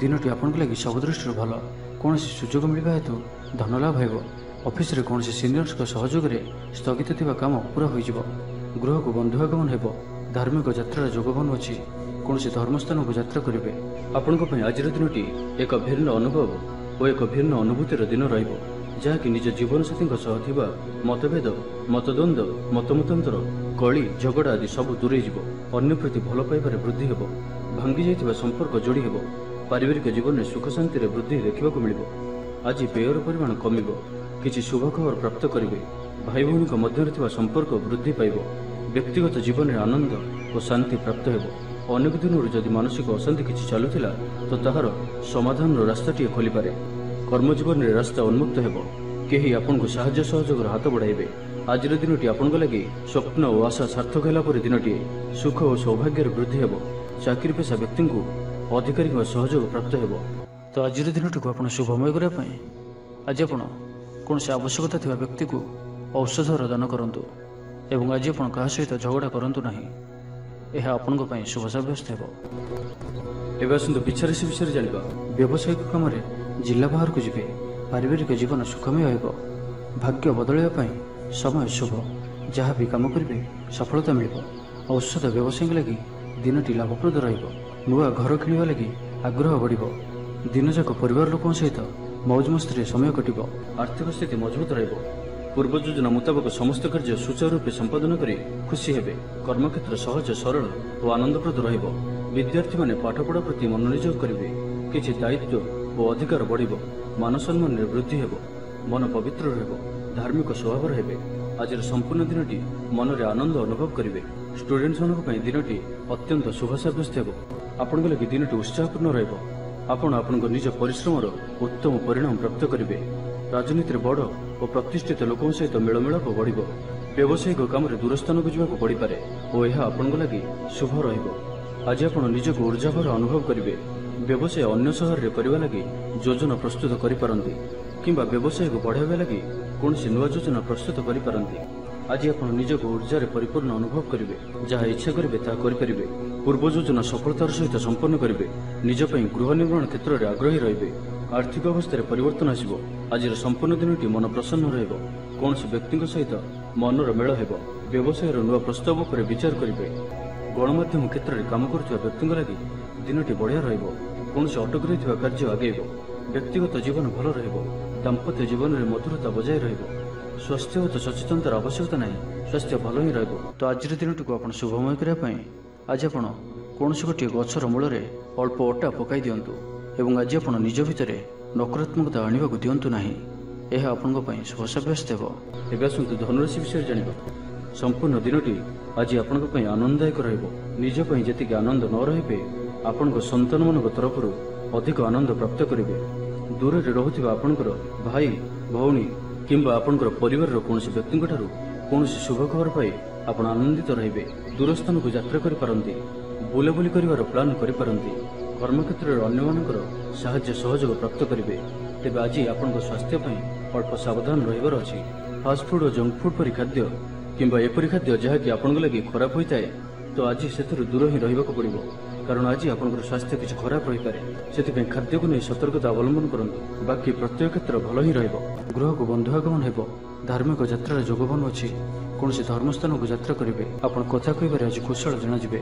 Speaker 1: ଦିନଟି ଆପଣଙ୍କ ଲାଗି ସବୁ ଦୃଷ୍ଟିରୁ ଭଲ। କୌଣସି ସୁଯୋଗ ମିଳିବା ହେତୁ ଧନ ଲାଭ ହେବ। ଅଫିସରେ କୌଣସି ସିନିୟର୍ସଙ୍କ ସହଯୋଗରେ ସ୍ଥଗିତ ଥିବା କାମ ପୁରା ହୋଇଯିବ। ଗୃହକୁ ବନ୍ଧୁ ଆଗମନ ହେବ। ଧାର୍ମିକ ଯାତ୍ରାର ଯୋଗ ବନୁଅଛି କୌଣସି ଧର୍ମସ୍ଥାନକୁ ଯାତ୍ରା କରିବେ। ଆପଣଙ୍କ ପାଇଁ ଆଜିର ଦିନଟି ଏକ ଭିନ୍ନ ଅନୁଭବ ଓ ଏକ ଭିନ୍ନ ଅନୁଭୂତିର ଦିନ ରହିବ। ଯାହାକି ନିଜ ଜୀବନସାଥୀଙ୍କ ସହ ଥିବା ମତଭେଦ ମତଦ୍ୱନ୍ଦ୍ୱ ମତମତାନ୍ତର କଳି ଝଗଡ଼ା ଆଦି ସବୁ ଦୂରେଇ ଯିବ ଅନ୍ୟ ପ୍ରତି ଭଲ ପାଇବାରେ ବୃଦ୍ଧି ହେବ। ଭାଙ୍ଗି ଯାଇଥିବା ସମ୍ପର୍କ ଯୋଡ଼ି ହେବ। ପାରିବାରିକ ଜୀବନରେ ସୁଖ ଶାନ୍ତିରେ ବୃଦ୍ଧି ଦେଖିବାକୁ ମିଳିବ। ଆଜି ବ୍ୟୟର ପରିମାଣ କମିବ। କିଛି ଶୁଭ ଖବର ପ୍ରାପ୍ତ କରିବେ। ଭାଇ ଭଉଣୀଙ୍କ ମଧ୍ୟରେ ଥିବା ସମ୍ପର୍କ ବୃଦ୍ଧି ପାଇବ। ବ୍ୟକ୍ତିଗତ ଜୀବନରେ ଆନନ୍ଦ ଓ ଶାନ୍ତି ପ୍ରାପ୍ତ ହେବ। ଅନେକ ଦିନରୁ ଯଦି ମାନସିକ ଅଶାନ୍ତି କିଛି ଚାଲୁଥିଲା ତ ତାହାର ସମାଧାନର ରାସ୍ତାଟିଏ ଖୋଲିପାରେ। କର୍ମଜୀବନରେ ରାସ୍ତା ଉନ୍ମୁକ୍ତ ହେବ। କେହି ଆପଣଙ୍କୁ ସାହାଯ୍ୟ ସହଯୋଗର ହାତ ବଢ଼ାଇବେ। ଆଜିର ଦିନଟି ଆପଣଙ୍କ ଲାଗି ସ୍ୱପ୍ନ ଓ ଆଶା ସାର୍ଥକ ହେଲା ପରି ଦିନଟିଏ ସୁଖ ଓ ସୌଭାଗ୍ୟର ବୃଦ୍ଧି ହେବ। ଚାକିରି ପେଶା ବ୍ୟକ୍ତିଙ୍କୁ ଅଧିକାରୀଙ୍କ ସହଯୋଗ ପ୍ରାପ୍ତ ହେବ। ତ ଆଜିର ଦିନଟିକୁ ଆପଣ ଶୁଭମୟ କରିବା ପାଇଁ ଆଜି ଆପଣ କୌଣସି ଆବଶ୍ୟକତା ଥିବା ବ୍ୟକ୍ତିକୁ ଔଷଧର ଦାନ କରନ୍ତୁ ଏବଂ ଆଜି ଆପଣ କାହା ସହିତ ଝଗଡ଼ା କରନ୍ତୁ ନାହିଁ। ଏହା ଆପଣଙ୍କ ପାଇଁ ଶୁଭ ସାବ୍ୟସ୍ତ ହେବ। ଏବେ ଆସନ୍ତୁ ବିଚାରାଶୀ ବିଷୟରେ ଜାଣିବା। ବ୍ୟବସାୟିକ କାମରେ ଜିଲ୍ଲା ବାହାରକୁ ଯିବେ ପାରିବାରିକ ଜୀବନ ସୁଖମୟ ହେବ। ଭାଗ୍ୟ ବଦଳାଇବା ପାଇଁ ସମୟ ଶୁଭ। ଯାହା ବି କାମ କରିବେ ସଫଳତା ମିଳିବ। ଔଷଧ ବ୍ୟବସାୟୀଙ୍କ ଲାଗି ଦିନଟି ଲାଭପ୍ରଦ ରହିବ। ନୂଆ ଘର କିଣିବା ଲାଗି ଆଗ୍ରହ ବଢ଼ିବ। ଦିନଯାକ ପରିବାର ଲୋକଙ୍କ ସହିତ ମୌଜ ମସ୍ତିରେ ସମୟ କଟିବ। ଆର୍ଥିକ ସ୍ଥିତି ମଜବୁତ ରହିବ। ପୂର୍ବ ଯୋଜନା ମୁତାବକ ସମସ୍ତ କାର୍ଯ୍ୟ ସୁଚାରୁ ରୂପେ ସମ୍ପାଦନ କରି ଖୁସି ହେବେ। କର୍ମକ୍ଷେତ୍ର ସହଜ ସରଳ ଓ ଆନନ୍ଦପ୍ରଦ ରହିବ। ବିଦ୍ୟାର୍ଥୀମାନେ ପାଠପଢ଼ା ପ୍ରତି ମନୋନିଯୋଗ କରିବେ। କିଛି ଦାୟିତ୍ୱ ଓ ଅଧିକାର ବଢ଼ିବ ମାନ ସମ୍ମାନରେ ବୃଦ୍ଧି ହେବ ମନ ପବିତ୍ର ରହିବ ଧାର୍ମିକ ସ୍ୱଭାବର ହେବେ ଆଜିର ସମ୍ପୂର୍ଣ୍ଣ ଦିନଟି ମନରେ ଆନନ୍ଦ ଅନୁଭବ କରିବେ ଷ୍ଟୁଡେଣ୍ଟମାନଙ୍କ ପାଇଁ ଦିନଟି ଅତ୍ୟନ୍ତ ଶୁଭ ସାବ୍ୟସ୍ତ ହେବ। ଆପଣଙ୍କ ଲାଗି ଦିନଟି ଉତ୍ସାହପୂର୍ଣ୍ଣ ରହିବ। ଆପଣ ଆପଣଙ୍କ ନିଜ ପରିଶ୍ରମର ଉତ୍ତମ ପରିଣାମ ପ୍ରାପ୍ତ କରିବେ। ରାଜନୀତିରେ ବଡ଼ ଓ ପ୍ରତିଷ୍ଠିତ ଲୋକଙ୍କ ସହିତ ମେଳମେଳାପ ବଢ଼ିବ। ବ୍ୟବସାୟିକ କାମରେ ଦୂରସ୍ଥାନକୁ ଯିବାକୁ ପଡ଼ିପାରେ ଓ ଏହା ଆପଣଙ୍କ ଲାଗି ଶୁଭ ରହିବ। ଆଜି ଆପଣ ନିଜକୁ ଉର୍ଜାଭର ଅନୁଭବ କରିବେ। ବ୍ୟବସାୟ ଅନ୍ୟ ସହରରେ କରିବା ଲାଗି ଯୋଜନା ପ୍ରସ୍ତୁତ କରିପାରନ୍ତି କିମ୍ବା ବ୍ୟବସାୟକୁ ବଢ଼ାଇବା ଲାଗି କୌଣସି ନୂଆ ଯୋଜନା ପ୍ରସ୍ତୁତ କରିପାରନ୍ତି। ଆଜି ଆପଣ ନିଜକୁ ଉର୍ଜାରେ ପରିପୂର୍ଣ୍ଣ ଅନୁଭବ କରିବେ ଯାହା ଇଚ୍ଛା କରିବେ ତାହା କରିପାରିବେ। ପୂର୍ବ ଯୋଜନା ସଫଳତାର ସହିତ ସମ୍ପନ୍ନ କରିବେ ନିଜ ପାଇଁ ଗୃହ ନିର୍ମାଣ କ୍ଷେତ୍ରରେ ଆଗ୍ରହୀ ରହିବେ। ଆର୍ଥିକ ଅବସ୍ଥାରେ ପରିବର୍ତ୍ତନ ଆସିବ ଆଜିର ସମ୍ପୂର୍ଣ୍ଣ ଦିନଟି ମନ ପ୍ରସନ୍ନ ରହିବ କୌଣସି ବ୍ୟକ୍ତିଙ୍କ ସହିତ ମନର ମେଳ ହେବ ବ୍ୟବସାୟର ନୂଆ ପ୍ରସ୍ତାବ ଉପରେ ବିଚାର କରିବେ। ଗଣମାଧ୍ୟମ କ୍ଷେତ୍ରରେ କାମ କରୁଥିବା ବ୍ୟକ୍ତିଙ୍କ ଲାଗି ଦିନଟି ବଢ଼ିଆ ରହିବ। କୌଣସି ଅଟକି ରହିଥିବା କାର୍ଯ୍ୟ ଆଗେଇବ। ବ୍ୟକ୍ତିଗତ ଜୀବନ ଭଲ ରହିବ। ଦାମ୍ପତ୍ୟ ଜୀବନରେ ମଧୁରତା ବଜାୟ ରହିବ। ସ୍ୱାସ୍ଥ୍ୟଗତ ସଚେତନତାର ଆବଶ୍ୟକତା ନାହିଁ। ସ୍ୱାସ୍ଥ୍ୟ ଭଲ ହିଁ ରହିବ। ତ ଆଜିର ଦିନଟିକୁ ଆପଣ ଶୁଭମୟ କରିବା ପାଇଁ ଆଜି ଆପଣ କୌଣସି ଗୋଟିଏ ଗଛର ମୂଳରେ ଅଳ୍ପ ଅଟା ପକାଇ ଦିଅନ୍ତୁ ଏବଂ ଆଜି ଆପଣ ନିଜ ଭିତରେ ନକାରାତ୍ମକତା ଆଣିବାକୁ ଦିଅନ୍ତୁ ନାହିଁ। ଏହା ଆପଣଙ୍କ ପାଇଁ ଶୁଭ ସାବ୍ୟସ୍ତ ହେବ। ଏବେ ଆସନ୍ତୁ ଧନୁରାଶି ବିଷୟରେ ଜାଣିବା। ସମ୍ପୂର୍ଣ୍ଣ ଦିନଟି ଆଜି ଆପଣଙ୍କ ପାଇଁ ଆନନ୍ଦଦାୟକ ରହିବ। ନିଜ ପାଇଁ ଯେତିକି ଆନନ୍ଦ ନ ରହିବେ ଆପଣଙ୍କ ସନ୍ତାନମାନଙ୍କ ତରଫରୁ ଅଧିକ ଆନନ୍ଦ ପ୍ରାପ୍ତ କରିବେ। ଦୂରରେ ରହୁଥିବା ଆପଣଙ୍କର ଭାଇ ଭଉଣୀ କିମ୍ବା ଆପଣଙ୍କର ପରିବାରର କୌଣସି ବ୍ୟକ୍ତିଙ୍କଠାରୁ କୌଣସି ଶୁଭ ଖବର ପାଇ ଆପଣ ଆନନ୍ଦିତ ରହିବେ। ଦୂର ସ୍ଥାନକୁ ଯାତ୍ରା କରିପାରନ୍ତି ବୁଲାବୁଲି କରିବାର ପ୍ଲାନ୍ କରିପାରନ୍ତି କର୍ମକ୍ଷେତ୍ରରେ ଅନ୍ୟମାନଙ୍କର ସାହାଯ୍ୟ ସହଯୋଗ ପ୍ରାପ୍ତ କରିବେ। ତେବେ ଆଜି ଆପଣଙ୍କ ସ୍ୱାସ୍ଥ୍ୟ ପାଇଁ ଅଳ୍ପ ସାବଧାନ ରହିବାର ଅଛି। ଫାଷ୍ଟଫୁଡ୍ ଓ ଜଙ୍କ ଫୁଡ୍ ପରି ଖାଦ୍ୟ କିମ୍ବା ଏପରି ଖାଦ୍ୟ ଯାହାକି ଆପଣଙ୍କ ଲାଗି ଖରାପ ହୋଇଥାଏ ତ ଆଜି ସେଥିରୁ ଦୂର ହିଁ ରହିବାକୁ ପଡ଼ିବ। କାରଣ ଆଜି ଆପଣଙ୍କର ସ୍ୱାସ୍ଥ୍ୟ କିଛି ଖରାପ ରହିପାରେ। ସେଥିପାଇଁ ଖାଦ୍ୟକୁ ନେଇ ସତର୍କତା ଅବଲମ୍ବନ କରନ୍ତୁ। ବାକି ପ୍ରତ୍ୟେକ କ୍ଷେତ୍ର ଭଲ ହିଁ ରହିବ। ଗୃହକୁ ବନ୍ଧୁ ଆଗମନ ହେବ। ଧାର୍ମିକ ଯାତ୍ରାର ଯୋଗବନ ଅଛି। କୌଣସି ଧର୍ମସ୍ଥାନକୁ ଯାତ୍ରା କରିବେ। ଆପଣ କଥା କହିବାରେ ଆଜି କୁଶଳ ଜଣାଯିବେ।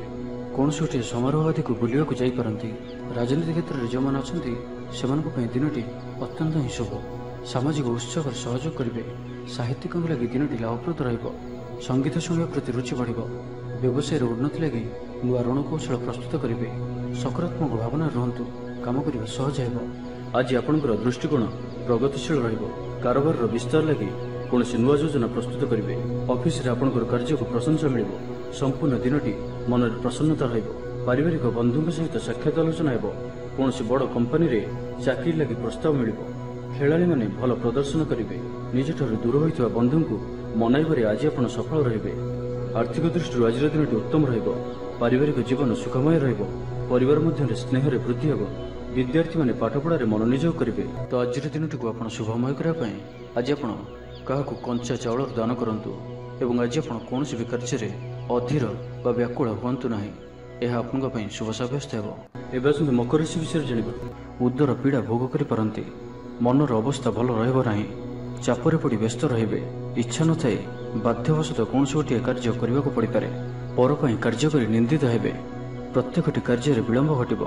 Speaker 1: କୌଣସି ଗୋଟିଏ ସମାରୋହ ଆଦିକୁ ବୁଲିବାକୁ ଯାଇପାରନ୍ତି। ରାଜନୀତି କ୍ଷେତ୍ରରେ ଯେଉଁମାନେ ଅଛନ୍ତି ସେମାନଙ୍କ ପାଇଁ ଦିନଟି ଅତ୍ୟନ୍ତ ହିଁ ଶୁଭ। ସାମାଜିକ ଉତ୍ସବରେ ସହଯୋଗ କରିବେ। ସାହିତ୍ୟିକଙ୍କ ଲାଗି ଦିନଟି ଲାଭପ୍ରଦ ରହିବ। ସଙ୍ଗୀତ ଶୁଣିବା ପ୍ରତି ରୁଚି ବଢ଼ିବ। ବ୍ୟବସାୟର ଉନ୍ନତି ଲାଗି ନୂଆ ରଣକୌଶଳ ପ୍ରସ୍ତୁତ କରିବେ। ସକାରାତ୍ମକ ଭାବନାରେ ରୁହନ୍ତୁ। କାମ କରିବା ସହଜ ହେବ। ଆଜି ଆପଣଙ୍କର ଦୃଷ୍ଟିକୋଣ ପ୍ରଗତିଶୀଳ ରହିବ। କାରବାରର ବିସ୍ତାର ଲାଗି କୌଣସି ନୂଆ ଯୋଜନା ପ୍ରସ୍ତୁତ କରିବେ। ଅଫିସରେ ଆପଣଙ୍କର କାର୍ଯ୍ୟକୁ ପ୍ରଶଂସା ମିଳିବ। ସମ୍ପୂର୍ଣ୍ଣ ଦିନଟି ମନରେ ପ୍ରସନ୍ନତା ରହିବ। ପାରିବାରିକ ବନ୍ଧୁଙ୍କ ସହିତ ସାକ୍ଷାତ ଆଲୋଚନା ହେବ। କୌଣସି ବଡ଼ କମ୍ପାନୀରେ ଚାକିରି ଲାଗି ପ୍ରସ୍ତାବ ମିଳିବ। ଖେଳାଳିମାନେ ଭଲ ପ୍ରଦର୍ଶନ କରିବେ। ନିଜଠାରୁ ଦୂର ହୋଇଥିବା ବନ୍ଧୁଙ୍କୁ ମନାଇବାରେ ଆଜି ଆପଣ ସଫଳ ରହିବେ। ଆର୍ଥିକ ଦୃଷ୍ଟିରୁ ଆଜିର ଦିନଟି ଉତ୍ତମ ରହିବ। ପାରିବାରିକ ଜୀବନ ସୁଖମୟ ରହିବ। ପରିବାର ମଧ୍ୟରେ ସ୍ନେହରେ ବୃଦ୍ଧି ହେବ। ବିଦ୍ୟାର୍ଥୀମାନେ ପାଠପଢ଼ାରେ ମନୋନିଯୋଗ କରିବେ। ତ ଆଜିର ଦିନଟିକୁ ଆପଣ ଶୁଭମୟ କରିବା ପାଇଁ ଆଜି ଆପଣ କାହାକୁ କଞ୍ଚା ଚାଉଳର ଦାନ କରନ୍ତୁ ଏବଂ ଆଜି ଆପଣ କୌଣସି ବି କାର୍ଯ୍ୟରେ ଅଧୀର ବା ବ୍ୟାକୁଳ ହୁଅନ୍ତୁ ନାହିଁ। ଏହା ଆପଣଙ୍କ ପାଇଁ ଶୁଭ ସାବ୍ୟସ୍ତ ହେବ। ଏବେ ଆସନ୍ତୁ ମକର ରାଶି ବିଷୟରେ ଜାଣିବା। ଉଦର ପୀଡ଼ା ଭୋଗ କରିପାରନ୍ତି। ମନର ଅବସ୍ଥା ଭଲ ରହିବ ନାହିଁ। ଚାପରେ ପଡ଼ି ବ୍ୟସ୍ତ ରହିବେ। ଇଚ୍ଛା ନଥାଏ ବାଧ୍ୟବଶତଃ କୌଣସି ଗୋଟିଏ କାର୍ଯ୍ୟ କରିବାକୁ ପଡ଼ିପାରେ। ପର ପାଇଁ କାର୍ଯ୍ୟ କରି ନିନ୍ଦିତ ହେବେ। ପ୍ରତ୍ୟେକଟି କାର୍ଯ୍ୟରେ ବିଳମ୍ବ ଘଟିବ।